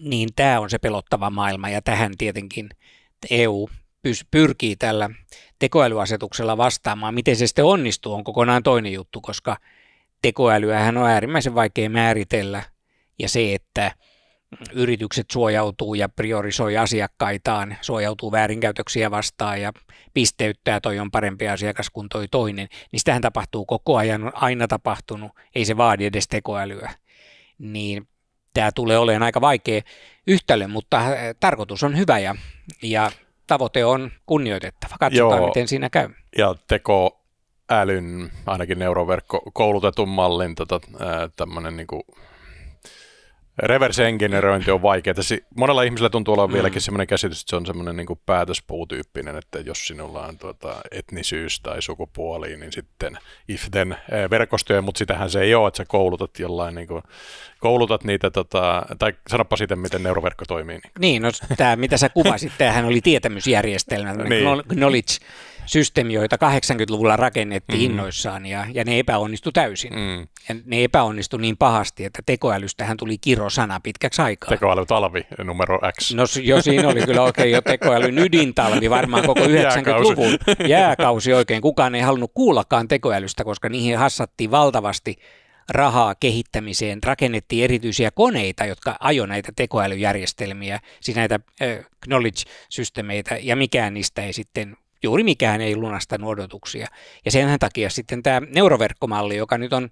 niin tämä on se pelottava maailma ja tähän tietenkin EU pyrkii tällä tekoälyasetuksella vastaamaan. Miten se sitten onnistuu on kokonaan toinen juttu, koska tekoälyähän on äärimmäisen vaikea määritellä ja se, että yritykset suojautuu ja priorisoi asiakkaitaan, suojautuu väärinkäytöksiä vastaan ja pisteyttää, toi on parempi asiakas kuin toi toinen, niin sitähän tapahtuu koko ajan, on aina tapahtunut, ei se vaadi edes tekoälyä. Niin tämä tulee olemaan aika vaikea yhtälö, mutta äh, tarkoitus on hyvä ja, ja tavoite on kunnioitettava. Katsotaan, Joo, miten siinä käy. Ja tekoälyn, ainakin neuroverkko koulutetun mallin tota, tämmöinen niin kuin, reverse engineerointi on vaikeaa. Monella ihmisellä tuntuu olla mm. vieläkin sellainen käsitys, että se on semmoinen niin päätöspuutyyppinen, että jos sinulla on tuota, etnisyys tai sukupuoli, niin sitten if then verkostoja, mutta sitähän se ei ole, että sä koulutat jollain, niin kuin, koulutat niitä, tota, tai sanoppa sitten, miten neuroverkko toimii. Niin, niin no tämä mitä sä kuvasit, tämähän oli tietämysjärjestelmä, *laughs* niin. knowledge systeemi, joita 80-luvulla rakennettiin mm. innoissaan ja, ja ne epäonnistu täysin. Mm. Ja ne epäonnistu niin pahasti, että tekoälystähän tuli kirosana pitkäksi aikaa. Tekoälytalvi numero X. No jo siinä oli kyllä oikein jo tekoälyn ydintalvi varmaan koko *laughs* 90-luvun. Jääkausi oikein. Kukaan ei halunnut kuullakaan tekoälystä, koska niihin hassattiin valtavasti rahaa kehittämiseen, rakennettiin erityisiä koneita, jotka ajo näitä tekoälyjärjestelmiä, siis näitä knowledge-systeemeitä, ja mikään niistä ei sitten juuri mikään ei lunastanut odotuksia. Ja sen takia sitten tämä neuroverkkomalli, joka nyt on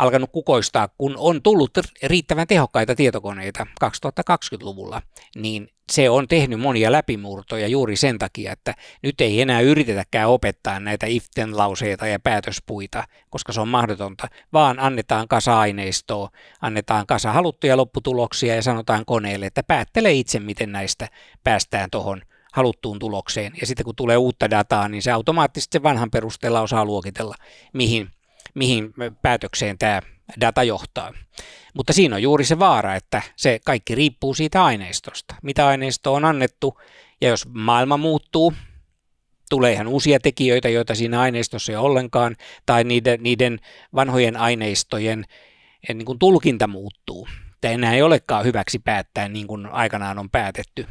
alkanut kukoistaa, kun on tullut riittävän tehokkaita tietokoneita 2020-luvulla, niin se on tehnyt monia läpimurtoja juuri sen takia, että nyt ei enää yritetäkään opettaa näitä iften lauseita ja päätöspuita, koska se on mahdotonta, vaan annetaan kasa aineistoa, annetaan kasa haluttuja lopputuloksia ja sanotaan koneelle, että päättele itse, miten näistä päästään tuohon haluttuun tulokseen. Ja sitten kun tulee uutta dataa, niin se automaattisesti sen vanhan perusteella osaa luokitella, mihin, mihin päätökseen tämä data johtaa. Mutta siinä on juuri se vaara, että se kaikki riippuu siitä aineistosta. Mitä aineisto on annettu, ja jos maailma muuttuu, tulee ihan uusia tekijöitä, joita siinä aineistossa ei ole ollenkaan, tai niiden, niiden vanhojen aineistojen eh, niin kuin tulkinta muuttuu, että enää ei olekaan hyväksi päättää niin kuin aikanaan on päätetty,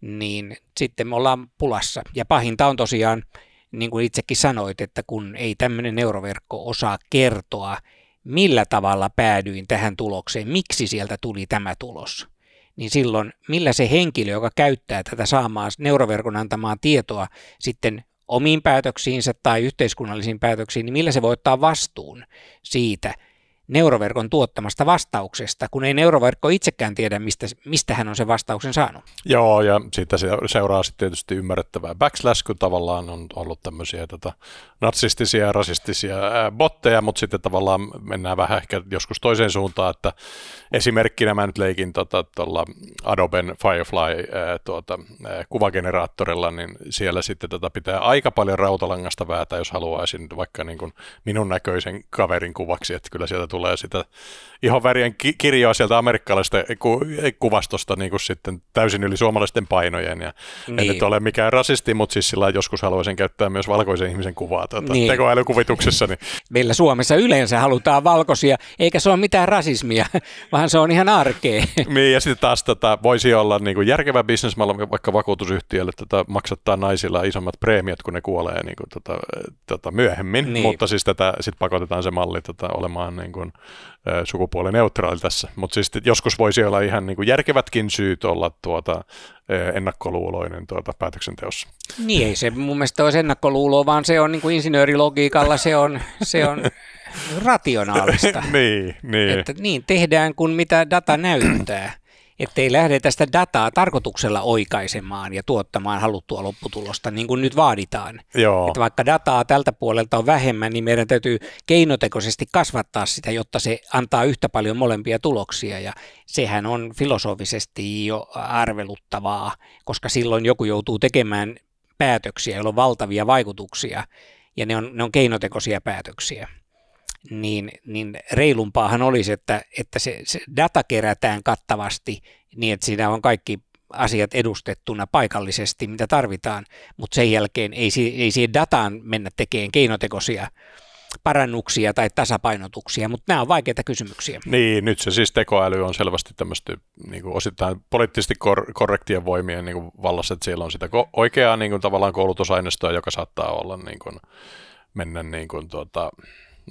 niin sitten me ollaan pulassa. Ja pahinta on tosiaan, niin kuin itsekin sanoit, että kun ei tämmöinen neuroverkko osaa kertoa, millä tavalla päädyin tähän tulokseen, miksi sieltä tuli tämä tulos, niin silloin millä se henkilö, joka käyttää tätä saamaa neuroverkon antamaa tietoa sitten omiin päätöksiinsä tai yhteiskunnallisiin päätöksiin, niin millä se voi ottaa vastuun siitä, neuroverkon tuottamasta vastauksesta, kun ei neuroverkko itsekään tiedä, mistä, mistä hän on sen vastauksen saanut. Joo, ja siitä seuraa sitten tietysti ymmärrettävää backslash, kun tavallaan on ollut tämmöisiä tota, natsistisia ja rasistisia botteja, mutta sitten tavallaan mennään vähän ehkä joskus toiseen suuntaan, että esimerkkinä mä nyt leikin tuolla tota, Adoben Firefly ää, tuota, ää, kuvageneraattorilla, niin siellä sitten tota pitää aika paljon rautalangasta väätä, jos haluaisin vaikka niin kuin minun näköisen kaverin kuvaksi, että kyllä sieltä tulee sitä ihonvärien ki- kirjoa sieltä amerikkalaisesta ku- kuvastosta niin kuin sitten täysin yli suomalaisten painojen. Ja niin. En nyt ole mikään rasisti, mutta siis sillä joskus haluaisin käyttää myös valkoisen ihmisen kuvaa tuota, niin. tekoälykuvituksessa. Niin. Meillä Suomessa yleensä halutaan valkoisia, eikä se ole mitään rasismia, *laughs* vaan se on ihan arkea. *laughs* Niin, ja sitten taas tota, voisi olla niin kuin järkevä bisnesmalli vaikka vakuutusyhtiölle tätä maksattaa naisilla isommat preemiot, kun ne kuolee niin kuin, tota, tota, myöhemmin, niin. mutta siis tätä sit pakotetaan se malli tota, olemaan niin kuin, sukupuolineutraali tässä, mutta siis joskus voisi olla ihan niin kuin järkevätkin syyt olla tuota, ennakkoluuloinen tuota päätöksenteossa. Niin ei se mun mielestä olisi ennakkoluuloa, vaan se on niin kuin insinöörilogiikalla, se on, se on rationaalista. *laughs* niin, niin. Että niin tehdään kuin mitä data näyttää ettei lähde tästä dataa tarkoituksella oikaisemaan ja tuottamaan haluttua lopputulosta, niin kuin nyt vaaditaan. Joo. Että vaikka dataa tältä puolelta on vähemmän, niin meidän täytyy keinotekoisesti kasvattaa sitä, jotta se antaa yhtä paljon molempia tuloksia. Ja sehän on filosofisesti jo arveluttavaa, koska silloin joku joutuu tekemään päätöksiä, joilla on valtavia vaikutuksia, ja ne on, ne on keinotekoisia päätöksiä niin, niin reilumpaahan olisi, että, että se, se data kerätään kattavasti niin, että siinä on kaikki asiat edustettuna paikallisesti, mitä tarvitaan, mutta sen jälkeen ei, ei siihen dataan mennä tekemään keinotekoisia parannuksia tai tasapainotuksia, mutta nämä on vaikeita kysymyksiä. Niin, nyt se siis tekoäly on selvästi tämmöistä niin kuin osittain poliittisesti kor- korrektien voimien niin kuin vallassa, että siellä on sitä ko- oikeaa niin kuin, tavallaan koulutusaineistoa, joka saattaa olla niin kuin, mennä niin kuin, tuota,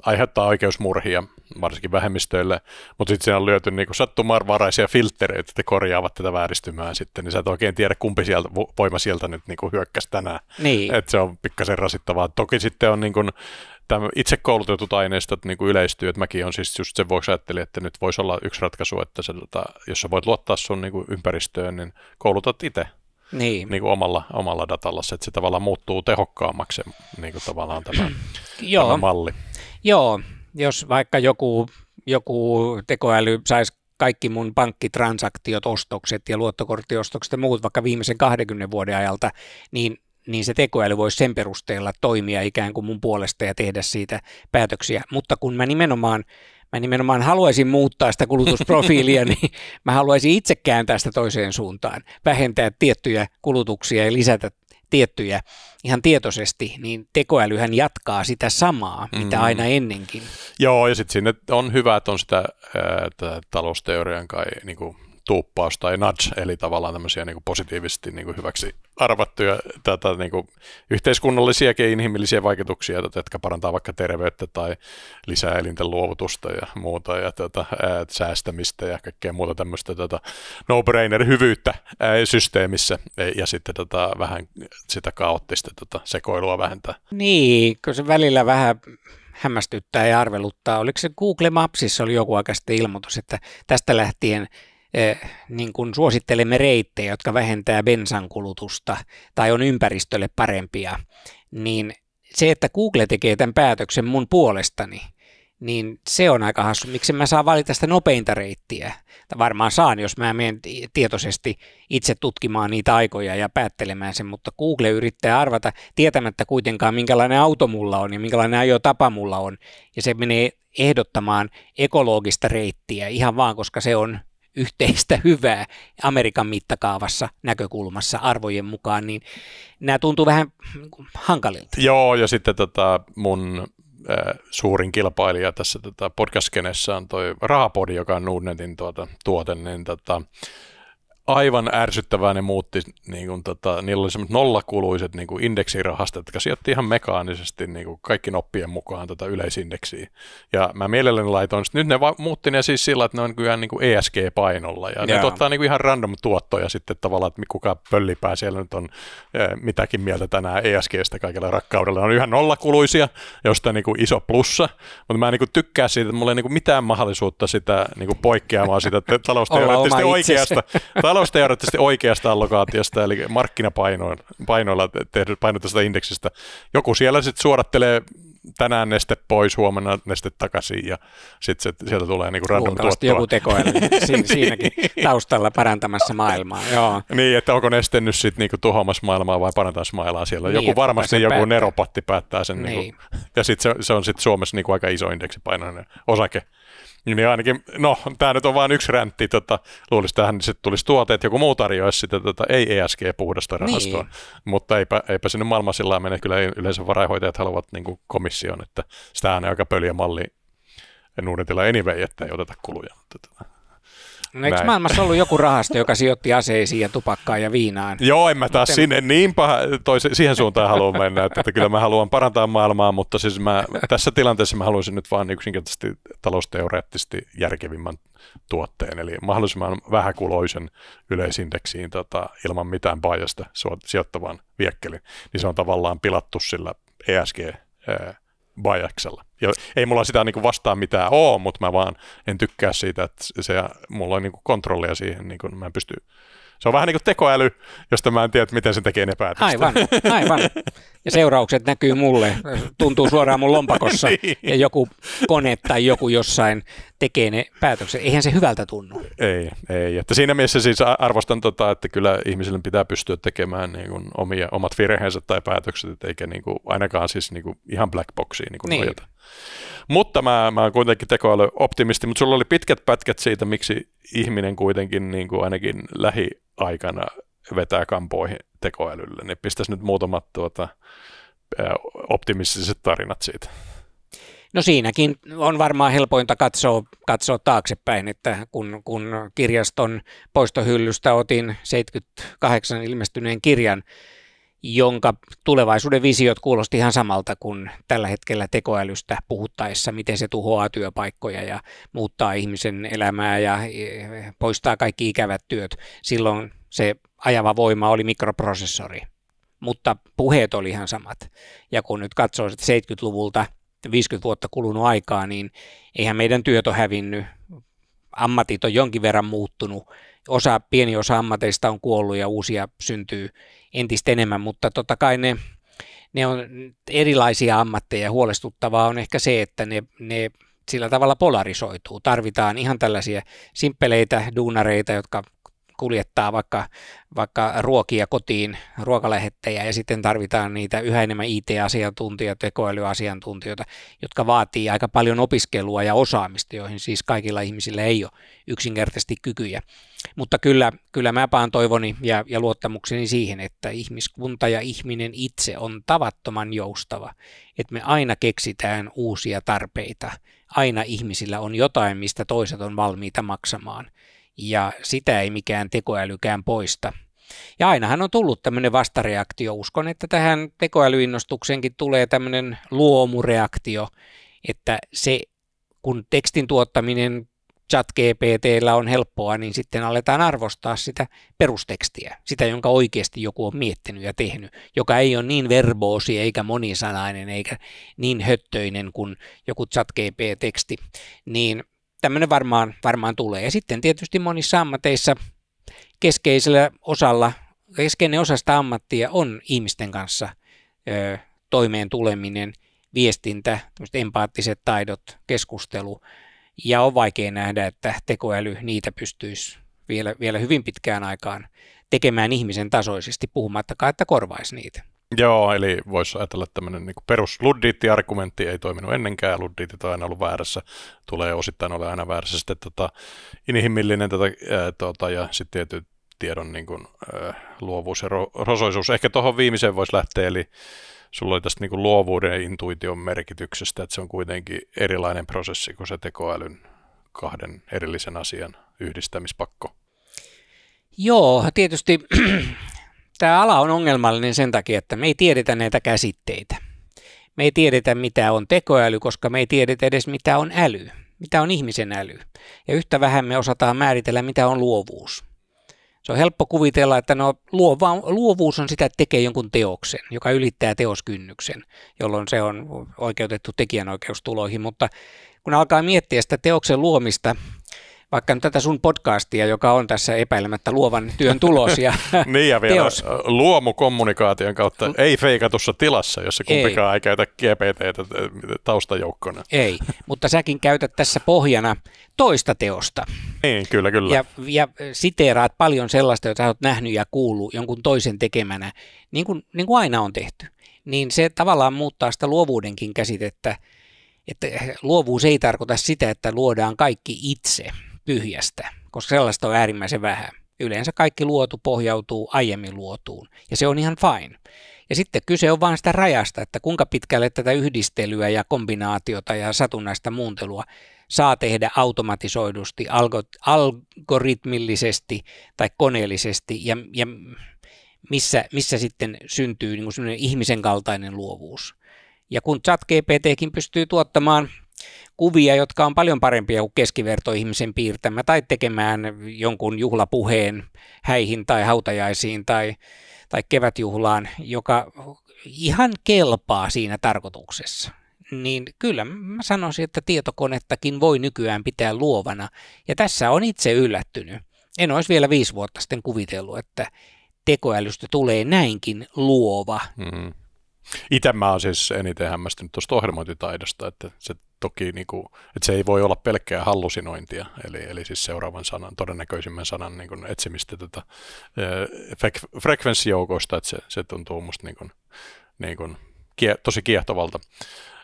aiheuttaa oikeusmurhia, varsinkin vähemmistöille, mutta sitten siinä on lyöty niin sattumarvaraisia filtreitä, että korjaavat tätä vääristymää sitten, niin sä et oikein tiedä, kumpi sieltä, voima sieltä nyt niin kuin hyökkäsi tänään. Niin. Että se on pikkasen rasittavaa. Toki sitten on niin kuin, tämä itse koulutetut aineistot niin kuin yleistyy, että mäkin on siis just sen vuoksi ajattelin, että nyt voisi olla yksi ratkaisu, että se, tota, jos sä voit luottaa sun niin kuin ympäristöön, niin koulutat itse niin. Niin kuin omalla, omalla datalla, että se tavallaan muuttuu tehokkaammaksi niin kuin tavallaan tämä, tämä malli. Joo, jos vaikka joku, joku tekoäly saisi kaikki mun pankkitransaktiot, ostokset ja luottokorttiostokset ja muut vaikka viimeisen 20 vuoden ajalta, niin niin se tekoäly voisi sen perusteella toimia ikään kuin mun puolesta ja tehdä siitä päätöksiä. Mutta kun mä nimenomaan, mä nimenomaan haluaisin muuttaa sitä kulutusprofiilia, *laughs* niin mä haluaisin itse kääntää sitä toiseen suuntaan, vähentää tiettyjä kulutuksia ja lisätä tiettyjä ihan tietoisesti, niin tekoälyhän jatkaa sitä samaa, mitä mm. aina ennenkin. Joo, ja sitten sinne on hyvä, että on sitä ää, talousteorian kai niin kuin tuuppaus tai nudge, eli tavallaan tämmöisiä niin kuin positiivisesti niin kuin hyväksi arvattuja tätä, niin kuin yhteiskunnallisia ja inhimillisiä vaikutuksia, jotka parantaa vaikka terveyttä tai lisää elinten luovutusta ja muuta, ja tätä, ää, säästämistä ja kaikkea muuta tämmöistä tätä no-brainer-hyvyyttä ää, systeemissä, ja sitten tätä, vähän sitä kaoottista tätä sekoilua vähentää. Niin, kun se välillä vähän hämmästyttää ja arveluttaa. Oliko se Google Mapsissa oli joku aika sitten ilmoitus, että tästä lähtien niin kuin suosittelemme reittejä, jotka vähentää bensan kulutusta tai on ympäristölle parempia, niin se, että Google tekee tämän päätöksen mun puolestani, niin se on aika hassu. Miksi mä saan valita sitä nopeinta reittiä? Tai varmaan saan, jos mä menen tietoisesti itse tutkimaan niitä aikoja ja päättelemään sen, mutta Google yrittää arvata tietämättä kuitenkaan, minkälainen auto mulla on ja minkälainen ajotapa mulla on. Ja se menee ehdottamaan ekologista reittiä ihan vaan, koska se on yhteistä hyvää Amerikan mittakaavassa näkökulmassa arvojen mukaan, niin nämä tuntuu vähän niin hankalilta. Joo, ja sitten tota mun äh, suurin kilpailija tässä tota podcast on toi Rahapodi, joka on Nordnetin tuota, tuote, niin tota, aivan ärsyttävää ne muutti, niin kuin, tota, niillä oli semmoiset nollakuluiset niin kuin indeksirahastot, jotka sijoitti ihan mekaanisesti niin kuin kaikki noppien mukaan tätä yleisindeksiä. Ja mä mielelläni laitoin, nyt ne va- muutti ne siis sillä, että ne on kyllä niin kuin ESG-painolla, ja yeah. ne ottaa niin kuin ihan random tuottoja sitten tavallaan, että kuka pöllipää siellä nyt on eh, mitäkin mieltä tänään ESGstä kaikella rakkaudella. Ne on ihan nollakuluisia, josta niin kuin iso plussa, mutta mä niin kuin tykkää siitä, että mulla ei niin kuin mitään mahdollisuutta sitä niin kuin poikkeamaan sitä *laughs* talousteoreettisesti oikeasta, *laughs* talousteoreettisesti oikeasta allokaatiosta, eli markkinapainoilla tehdyt painotusta indeksistä. Joku siellä sitten suorattelee tänään neste pois, huomenna neste takaisin ja sitten sieltä tulee niinku random tuottoa. joku tekoäly *laughs* si- siinäkin taustalla parantamassa maailmaa. Joo. Niin, että onko neste nyt sitten niinku tuhoamassa maailmaa vai parantamassa maailmaa siellä. Niin, joku varmasti joku päättää. neropatti päättää sen. Niinku- niin. Niinku, *laughs* ja sitten se, se, on sitten Suomessa niinku aika iso indeksipainoinen osake. Niin ainakin, no tämä nyt on vain yksi räntti, tota, luulisi tähän sitten tulisi tuote, että joku muu tarjoaisi sitä tota, ei ESG-puhdasta rahastoa, niin. mutta eipä, eipä sinne maailman sillä mene, kyllä yleensä varainhoitajat haluavat niin kuin komission, että sitä on aika pöliä malli nuudetilla anyway, että ei oteta kuluja. Mutta, tota. No eikö maailmassa ollut joku rahasto, joka sijoitti aseisiin ja tupakkaan ja viinaan? Joo, en mä taas Miten... sinne niin paha, tois, siihen suuntaan haluan mennä, että, että kyllä mä haluan parantaa maailmaa, mutta siis mä, tässä tilanteessa mä haluaisin nyt vaan yksinkertaisesti talousteoreettisesti järkevimmän tuotteen, eli mahdollisimman vähäkuloisen yleisindeksiin tota, ilman mitään biasta sijoittavan viekkelin, niin se on tavallaan pilattu sillä ESG Bajaksella. Ja ei mulla sitä niin vastaan mitään ole, mutta mä vaan en tykkää siitä, että se, mulla on niin kontrollia siihen, niin kuin mä en pysty se on vähän niin kuin tekoäly, josta mä en tiedä, miten se tekee ne päätökset. Aivan, aivan. Ja seuraukset näkyy mulle, tuntuu suoraan mun lompakossa *laughs* niin. ja joku kone tai joku jossain tekee ne päätökset. Eihän se hyvältä tunnu. Ei, ei. Että siinä mielessä siis arvostan, tota, että kyllä ihmisille pitää pystyä tekemään niin kuin omia, omat virheensä tai päätökset, eikä niin kuin, ainakaan siis niin kuin ihan black boxiin niin kuin niin. nojata. Mutta mä, mä kuitenkin tekoäly-optimisti, mutta sulla oli pitkät pätkät siitä, miksi ihminen kuitenkin niin kuin ainakin lähiaikana vetää kampoihin tekoälylle. Niin pistäisi nyt muutamat tuota, optimistiset tarinat siitä. No siinäkin on varmaan helpointa katsoa, katsoa taaksepäin, että kun, kun kirjaston poistohyllystä otin 78 ilmestyneen kirjan, jonka tulevaisuuden visiot kuulosti ihan samalta kuin tällä hetkellä tekoälystä puhuttaessa, miten se tuhoaa työpaikkoja ja muuttaa ihmisen elämää ja e, poistaa kaikki ikävät työt. Silloin se ajava voima oli mikroprosessori, mutta puheet oli ihan samat. Ja kun nyt katsoo 70-luvulta 50 vuotta kulunut aikaa, niin eihän meidän työt ole hävinnyt. Ammatit on jonkin verran muuttunut. Osa, pieni osa ammateista on kuollut ja uusia syntyy entistä enemmän, mutta totta kai ne, ne on erilaisia ammatteja. Huolestuttavaa on ehkä se, että ne, ne sillä tavalla polarisoituu. Tarvitaan ihan tällaisia simppeleitä duunareita, jotka kuljettaa vaikka, vaikka ruokia kotiin, ruokalähettejä ja sitten tarvitaan niitä yhä enemmän IT-asiantuntijoita, tekoälyasiantuntijoita, jotka vaatii aika paljon opiskelua ja osaamista, joihin siis kaikilla ihmisillä ei ole yksinkertaisesti kykyjä. Mutta kyllä, kyllä mä paan toivoni ja, ja luottamukseni siihen, että ihmiskunta ja ihminen itse on tavattoman joustava, että me aina keksitään uusia tarpeita. Aina ihmisillä on jotain, mistä toiset on valmiita maksamaan ja sitä ei mikään tekoälykään poista. Ja ainahan on tullut tämmöinen vastareaktio. Uskon, että tähän tekoälyinnostukseenkin tulee tämmöinen luomureaktio, että se, kun tekstin tuottaminen chat GPTllä on helppoa, niin sitten aletaan arvostaa sitä perustekstiä, sitä, jonka oikeasti joku on miettinyt ja tehnyt, joka ei ole niin verboosi eikä monisanainen eikä niin höttöinen kuin joku chat GP-teksti, niin tämmöinen varmaan, varmaan tulee. Ja sitten tietysti monissa ammateissa keskeisellä osalla, keskeinen osa sitä ammattia on ihmisten kanssa ö, toimeen tuleminen, viestintä, empaattiset taidot, keskustelu. Ja on vaikea nähdä, että tekoäly niitä pystyisi vielä, vielä hyvin pitkään aikaan tekemään ihmisen tasoisesti, puhumattakaan, että korvaisi niitä. Joo, eli voisi ajatella, että tämmöinen niin perus Luddiitti-argumentti ei toiminut ennenkään, Luddiitit on aina ollut väärässä, tulee osittain olla aina väärässä, sitten tota, inhimillinen tätä, ää, tota, ja sitten tietty tiedon niin kuin, ää, luovuus ja ro- rosoisuus. Ehkä tuohon viimeiseen voisi lähteä, eli sulla oli tästä niin kuin luovuuden ja intuition merkityksestä, että se on kuitenkin erilainen prosessi kuin se tekoälyn kahden erillisen asian yhdistämispakko. Joo, tietysti tämä ala on ongelmallinen sen takia, että me ei tiedetä näitä käsitteitä. Me ei tiedetä, mitä on tekoäly, koska me ei tiedetä edes, mitä on äly, mitä on ihmisen äly. Ja yhtä vähän me osataan määritellä, mitä on luovuus. Se on helppo kuvitella, että no, luova, luovuus on sitä, että tekee jonkun teoksen, joka ylittää teoskynnyksen, jolloin se on oikeutettu tekijänoikeustuloihin. Mutta kun alkaa miettiä sitä teoksen luomista, vaikka nyt tätä sun podcastia, joka on tässä epäilemättä luovan työn tulos. Ja *laughs* niin ja vielä teos. luomukommunikaation kautta, ei feikatussa tilassa, jossa kumpikaan ei, ei käytä GPTtä taustajoukkona. Ei, mutta säkin käytät tässä pohjana toista teosta. Niin, kyllä, kyllä. Ja, ja siteeraat paljon sellaista, jota olet nähnyt ja kuullut jonkun toisen tekemänä, niin kuin, niin kuin aina on tehty. Niin se tavallaan muuttaa sitä luovuudenkin käsitettä, että luovuus ei tarkoita sitä, että luodaan kaikki itse – tyhjästä, koska sellaista on äärimmäisen vähän. Yleensä kaikki luotu pohjautuu aiemmin luotuun, ja se on ihan fine. Ja sitten kyse on vain sitä rajasta, että kuinka pitkälle tätä yhdistelyä ja kombinaatiota ja satunnaista muuntelua saa tehdä automatisoidusti, algoritmillisesti tai koneellisesti, ja, ja missä, missä sitten syntyy niin ihmisen kaltainen luovuus. Ja kun ChatGPTkin pystyy tuottamaan kuvia, jotka on paljon parempia kuin keskivertoihmisen piirtämä, tai tekemään jonkun juhlapuheen häihin tai hautajaisiin tai, tai kevätjuhlaan, joka ihan kelpaa siinä tarkoituksessa. Niin kyllä mä sanoisin, että tietokonettakin voi nykyään pitää luovana. Ja tässä on itse yllättynyt. En olisi vielä viisi vuotta sitten kuvitellut, että tekoälystä tulee näinkin luova. Mm. Itse mä oon siis eniten hämmästynyt tuosta ohjelmointitaidosta, että se toki niin kuin, että se ei voi olla pelkkää hallusinointia, eli, eli siis seuraavan sanan, todennäköisimmän sanan niin kuin etsimistä tätä, frek- frekvenssijoukoista, että se, se tuntuu musta niin kuin, niin kuin, kie, tosi kiehtovalta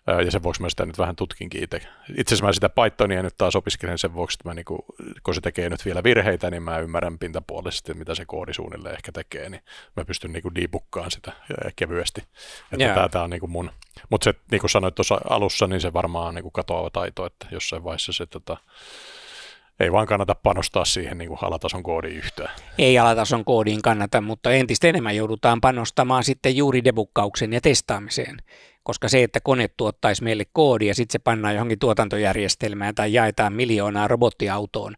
ja sen vuoksi mä sitä nyt vähän tutkinkin itse. Itse asiassa mä sitä Pythonia nyt taas opiskelen sen vuoksi, että mä niinku, kun se tekee nyt vielä virheitä, niin mä ymmärrän pintapuolisesti, mitä se koodi suunnilleen ehkä tekee, niin mä pystyn niinku debukkaan sitä kevyesti. Että yeah. tämä on niinku mun, mutta se, niin kuin sanoit tuossa alussa, niin se varmaan on niinku katoava taito, että jossain vaiheessa se tota, ei vaan kannata panostaa siihen niin kuin alatason koodiin yhtään. Ei alatason koodiin kannata, mutta entistä enemmän joudutaan panostamaan sitten juuri debukkauksen ja testaamiseen koska se, että kone tuottaisi meille koodia ja sitten se pannaan johonkin tuotantojärjestelmään tai jaetaan miljoonaa robottiautoon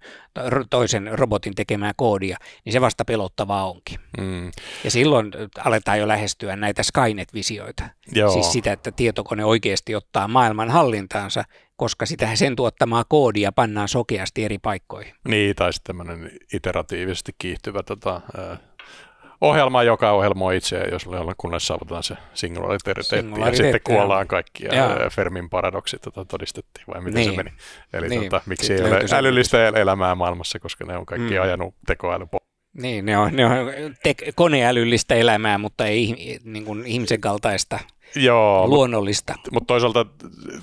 toisen robotin tekemää koodia, niin se vasta pelottavaa onkin. Mm. Ja silloin aletaan jo lähestyä näitä Skynet-visioita. Joo. Siis sitä, että tietokone oikeasti ottaa maailman hallintaansa, koska sitä sen tuottamaa koodia pannaan sokeasti eri paikkoihin. Niin, tai sitten tämmöinen iteratiivisesti kiihtyvä tota, ohjelma, joka ohjelmoi itse, jos kunnes saavutetaan se singulariteetti, ja sitten kuollaan kaikki, ja, Fermin paradoksi tota, todistettiin, vai miten niin. se meni. Eli niin. tota, miksi ei ole älyllistä elämää maailmassa, koska ne on kaikki mm. ajanut tekoäly niin, ne on, ne on te- koneälyllistä elämää, mutta ei niin kuin ihmisen kaltaista Joo, luonnollista. Mutta mut toisaalta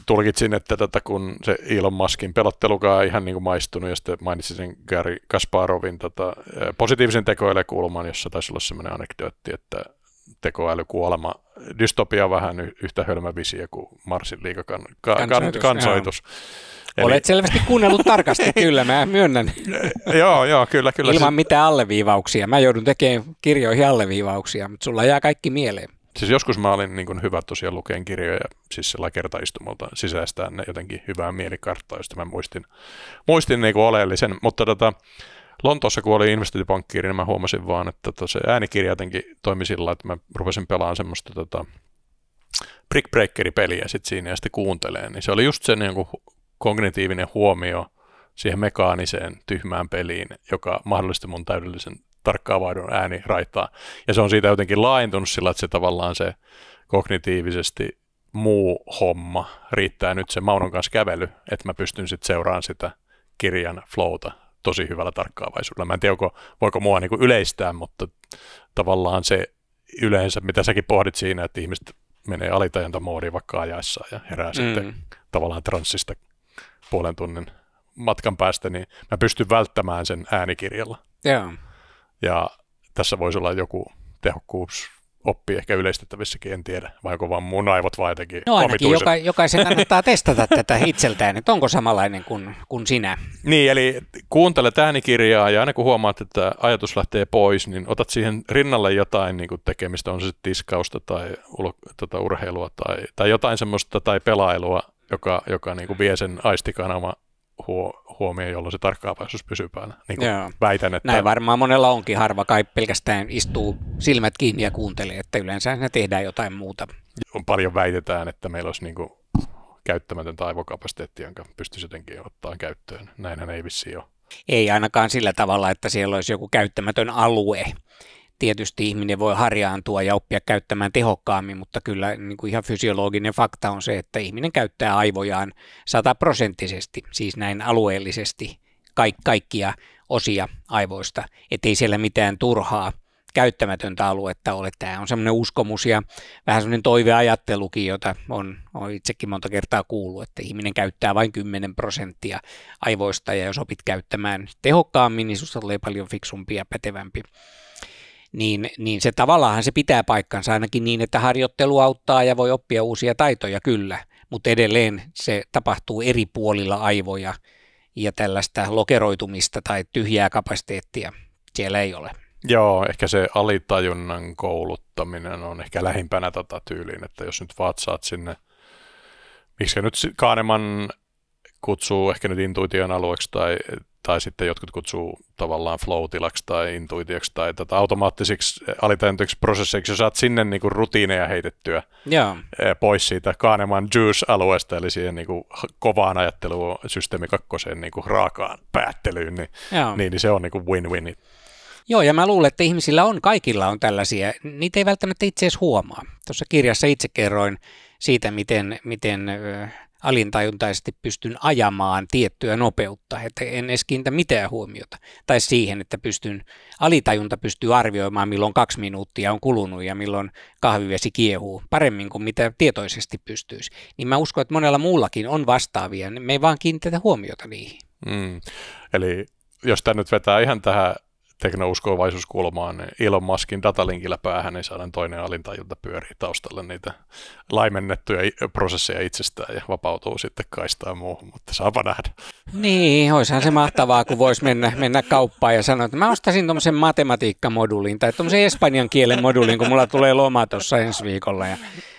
tulkitsin, että tätä, kun se Elon Muskin pelottelukaan ei ihan niin kuin maistunut, ja sitten mainitsin sen Gary Kasparovin tota, positiivisen tekoälykulman, jossa taisi olla sellainen anekdootti, että tekoälykuolema, dystopia vähän yhtä hölmä visio kuin Marsin liikakan ka- kansoitus. kansoitus. Eli... Olet selvästi kuunnellut tarkasti, *laughs* kyllä, mä myönnän. joo, joo, kyllä, kyllä. Ilman mitään alleviivauksia. Mä joudun tekemään kirjoihin alleviivauksia, mutta sulla jää kaikki mieleen. Siis joskus mä olin niin hyvä tosiaan lukeen kirjoja, siis sillä kertaistumalta sisäistää ne jotenkin hyvää mielikarttaa, josta mä muistin, muistin niin kuin oleellisen, mutta tota, Lontoossa, kun olin investointipankkiiri, niin mä huomasin vaan, että tota, se äänikirja jotenkin toimi sillä että mä rupesin pelaamaan semmoista tota, Brick Breaker-peliä sit siinä ja sitten kuunteleen, niin se oli just se niin kuin kognitiivinen huomio siihen mekaaniseen tyhmään peliin, joka mahdollisti mun täydellisen tarkkaavaidon ääni raittaa. Ja se on siitä jotenkin laajentunut sillä, että se tavallaan se kognitiivisesti muu homma riittää nyt se Maunon kanssa kävely, että mä pystyn sitten seuraamaan sitä kirjan flowta tosi hyvällä tarkkaavaisuudella. Mä en tiedä, voiko mua niin yleistää, mutta tavallaan se yleensä, mitä säkin pohdit siinä, että ihmiset menee alitajantamoodiin vaikka ajaessaan ja herää mm. sitten tavallaan transsista puolen tunnin matkan päästä, niin mä pystyn välttämään sen äänikirjalla. Yeah. Ja tässä voisi olla joku tehokkuus oppi ehkä yleistettävissäkin, en tiedä, vai onko vaan mun aivot vai jotenkin No ainakin joka, jokaisen kannattaa *laughs* testata tätä itseltään, että onko samanlainen kuin, kuin sinä. Niin, eli kuuntelet äänikirjaa ja aina kun huomaat, että ajatus lähtee pois, niin otat siihen rinnalle jotain niin tekemistä, on se sitten tiskausta tai ulo, tota, urheilua tai, tai jotain semmoista tai pelailua, joka, joka niin kuin vie sen aistikanava huo, huomioon, jolloin se tarkkaavaisuus pysyy päällä. Niin kuin väitän, että... Näin varmaan monella onkin harva, kai pelkästään istuu silmät kiinni ja kuuntelee, että yleensä ne tehdään jotain muuta. On paljon väitetään, että meillä olisi niin kuin käyttämätöntä aivokapasiteettia, jonka pystyisi jotenkin ottaa käyttöön. Näinhän ei vissiin ole. Ei ainakaan sillä tavalla, että siellä olisi joku käyttämätön alue, tietysti ihminen voi harjaantua ja oppia käyttämään tehokkaammin, mutta kyllä niin kuin ihan fysiologinen fakta on se, että ihminen käyttää aivojaan sataprosenttisesti, siis näin alueellisesti kaik- kaikkia osia aivoista, ettei siellä mitään turhaa käyttämätöntä aluetta ole. Tämä on semmoinen uskomus ja vähän semmoinen toiveajattelukin, jota on, on itsekin monta kertaa kuullut, että ihminen käyttää vain 10 prosenttia aivoista ja jos opit käyttämään tehokkaammin, niin sinusta tulee paljon fiksumpi ja pätevämpi niin, niin se tavallaan se pitää paikkansa ainakin niin, että harjoittelu auttaa ja voi oppia uusia taitoja kyllä, mutta edelleen se tapahtuu eri puolilla aivoja ja tällaista lokeroitumista tai tyhjää kapasiteettia siellä ei ole. Joo, ehkä se alitajunnan kouluttaminen on ehkä lähimpänä tätä tyyliin, että jos nyt vatsaat sinne, miksi nyt Kahneman kutsuu ehkä nyt intuition alueeksi tai tai sitten jotkut kutsuu tavallaan flow-tilaksi tai intuitioksi tai tota automaattisiksi alitajuntuiksi prosesseiksi, jos saat sinne niin kuin rutiineja heitettyä Joo. pois siitä Kahneman juice-alueesta, eli siihen niin kuin kovaan ajatteluun systeemi kakkoseen niin kuin raakaan päättelyyn, niin, niin, niin se on niin kuin win-win. Joo, ja mä luulen, että ihmisillä on, kaikilla on tällaisia, niitä ei välttämättä itse edes huomaa. Tuossa kirjassa itse kerroin siitä, miten, miten alintajuntaisesti pystyn ajamaan tiettyä nopeutta, että en edes kiinnitä mitään huomiota. Tai siihen, että pystyn, alitajunta pystyy arvioimaan, milloin kaksi minuuttia on kulunut ja milloin kahvivesi kiehuu, paremmin kuin mitä tietoisesti pystyisi. Niin mä uskon, että monella muullakin on vastaavia, me ei vaan kiinnitetä huomiota niihin. Mm. Eli jos tämä nyt vetää ihan tähän teknouskovaisuuskulmaan, niin Elon Muskin datalinkillä päähän, niin saadaan toinen alintajunta pyörii taustalle niitä laimennettuja prosesseja itsestään ja vapautuu sitten kaistaa muuhun, mutta saapa nähdä. Niin, olisihan se mahtavaa, kun voisi mennä, mennä kauppaan ja sanoa, että mä ostasin tuommoisen matematiikkamoduulin tai tuommoisen espanjan kielen moduulin, kun mulla tulee loma tuossa ensi viikolla ja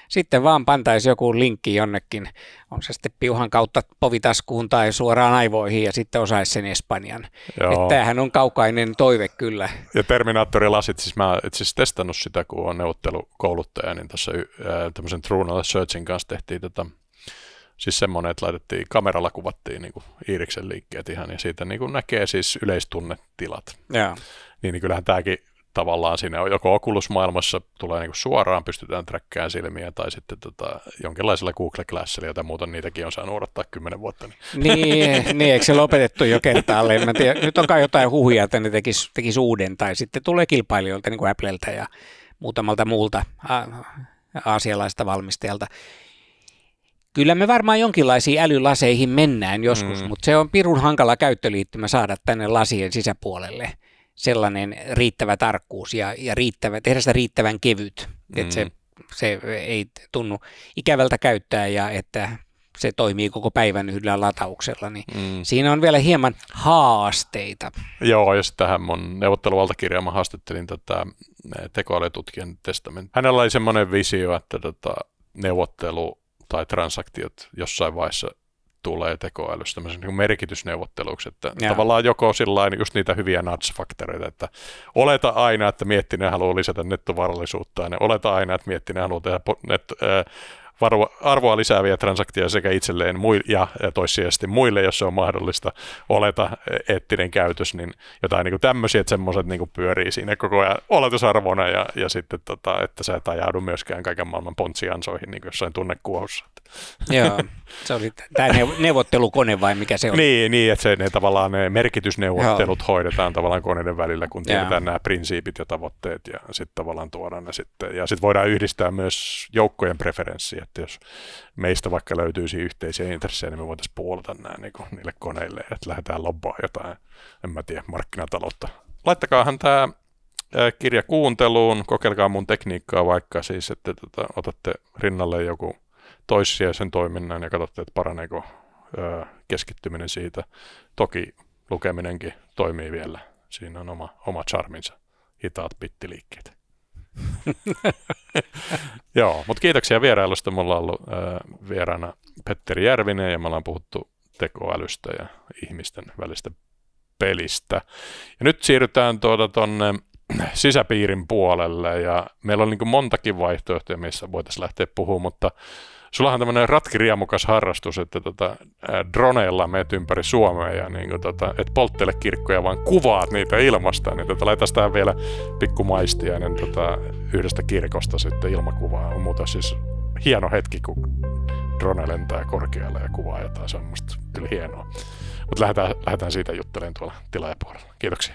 sitten vaan pantaisi joku linkki jonnekin, on se sitten piuhan kautta povitaskuun tai suoraan aivoihin ja sitten osaisi sen Espanjan. Että tämähän on kaukainen toive kyllä. Ja Terminaattorilasit, siis mä itse asiassa testannut sitä, kun on neuvottelukouluttaja, niin tässä tämmöisen True Knowledge Searchin kanssa tehtiin tätä Siis semmoinen, että laitettiin, kameralla kuvattiin niin kuin Iiriksen liikkeet ihan, ja siitä niin kuin näkee siis yleistunnetilat. Ja. Niin, niin kyllähän tämäkin tavallaan siinä on joko Oculus-maailmassa tulee niin suoraan, pystytään träkkään silmiä, tai sitten tota, jonkinlaisella Google Glassilla, jota muuten niitäkin on saanut odottaa kymmenen vuotta. Niin, niin, niin eikö se lopetettu jo kertaalleen? Mä tiedän, nyt on kai jotain huhuja, että ne tekisi tekis uuden, tai sitten tulee kilpailijoilta, niin kuin Appleltä ja muutamalta muulta aasialaista valmistajalta. Kyllä me varmaan jonkinlaisiin älylaseihin mennään joskus, mm. mutta se on pirun hankala käyttöliittymä saada tänne lasien sisäpuolelle sellainen riittävä tarkkuus ja, ja riittävä, tehdä sitä riittävän kevyt, mm. että se, se ei tunnu ikävältä käyttää ja että se toimii koko päivän yhdellä latauksella, niin mm. siinä on vielä hieman haasteita. Joo, ja sitten tähän mun neuvotteluvaltakirjaa mä haastattelin tätä tekoälytutkijan testament. Hänellä oli semmoinen visio, että tota, neuvottelu tai transaktiot jossain vaiheessa tulee tekoälystä niin merkitysneuvotteluksi, että ja. tavallaan joko sillä just niitä hyviä nudge-faktoreita, että oleta aina, että Miettinen haluaa lisätä nettovarallisuutta, ja oleta aina, että Miettinen haluaa tehdä net, äh, arvoa lisääviä transaktioita sekä itselleen ja, ja toissijaisesti muille, jos se on mahdollista, oleta eettinen käytös, niin jotain niin tämmöisiä, että semmoiset niin pyörii siinä koko ajan oletusarvona ja, ja sitten, tota, että sä et ajaudu myöskään kaiken maailman pontsiansoihin niin jossain tunnekuohussa. Joo, *laughs* se oli tämä neuvottelukone vai mikä se on? niin, niin, että se, ne tavallaan ne merkitysneuvottelut Joo. hoidetaan tavallaan koneiden välillä, kun tiedetään Joo. nämä prinsiipit ja tavoitteet ja sitten tavallaan tuodaan ne sitten. Ja sitten voidaan yhdistää myös joukkojen preferenssiä, että jos meistä vaikka löytyisi yhteisiä intressejä, niin me voitaisiin puolata nämä niin kuin, niille koneille, että lähdetään lobbaa jotain, en mä tiedä, markkinataloutta. Laittakaahan tämä kirja kuunteluun, kokeilkaa mun tekniikkaa vaikka siis, että tota, otatte rinnalle joku toissijaisen toiminnan ja katsotte, että paraneeko ö, keskittyminen siitä. Toki lukeminenkin toimii vielä. Siinä on oma, oma charminsa, hitaat pittiliikkeet. *laughs* Joo, mutta kiitoksia vierailusta. Me ollaan ollut äh, vieraana Petteri Järvinen ja me ollaan puhuttu tekoälystä ja ihmisten välistä pelistä. Ja nyt siirrytään tuota tuonne *clears throat* sisäpiirin puolelle ja meillä on niin montakin vaihtoehtoja, missä voitaisiin lähteä puhumaan, mutta sulla on tämmöinen ratkiriemukas harrastus, että tota, droneilla meet ympäri Suomea ja niin tota, et polttele kirkkoja, vaan kuvaat niitä ilmasta. Niin tota, tähän vielä pikku maistiainen tota, yhdestä kirkosta sitten ilmakuvaa. On muuta siis hieno hetki, kun drone lentää korkealle ja kuvaa jotain. Se on musta kyllä hienoa. Mutta lähdetään, lähdetään siitä juttelemaan tuolla tilaajapuolella. Kiitoksia.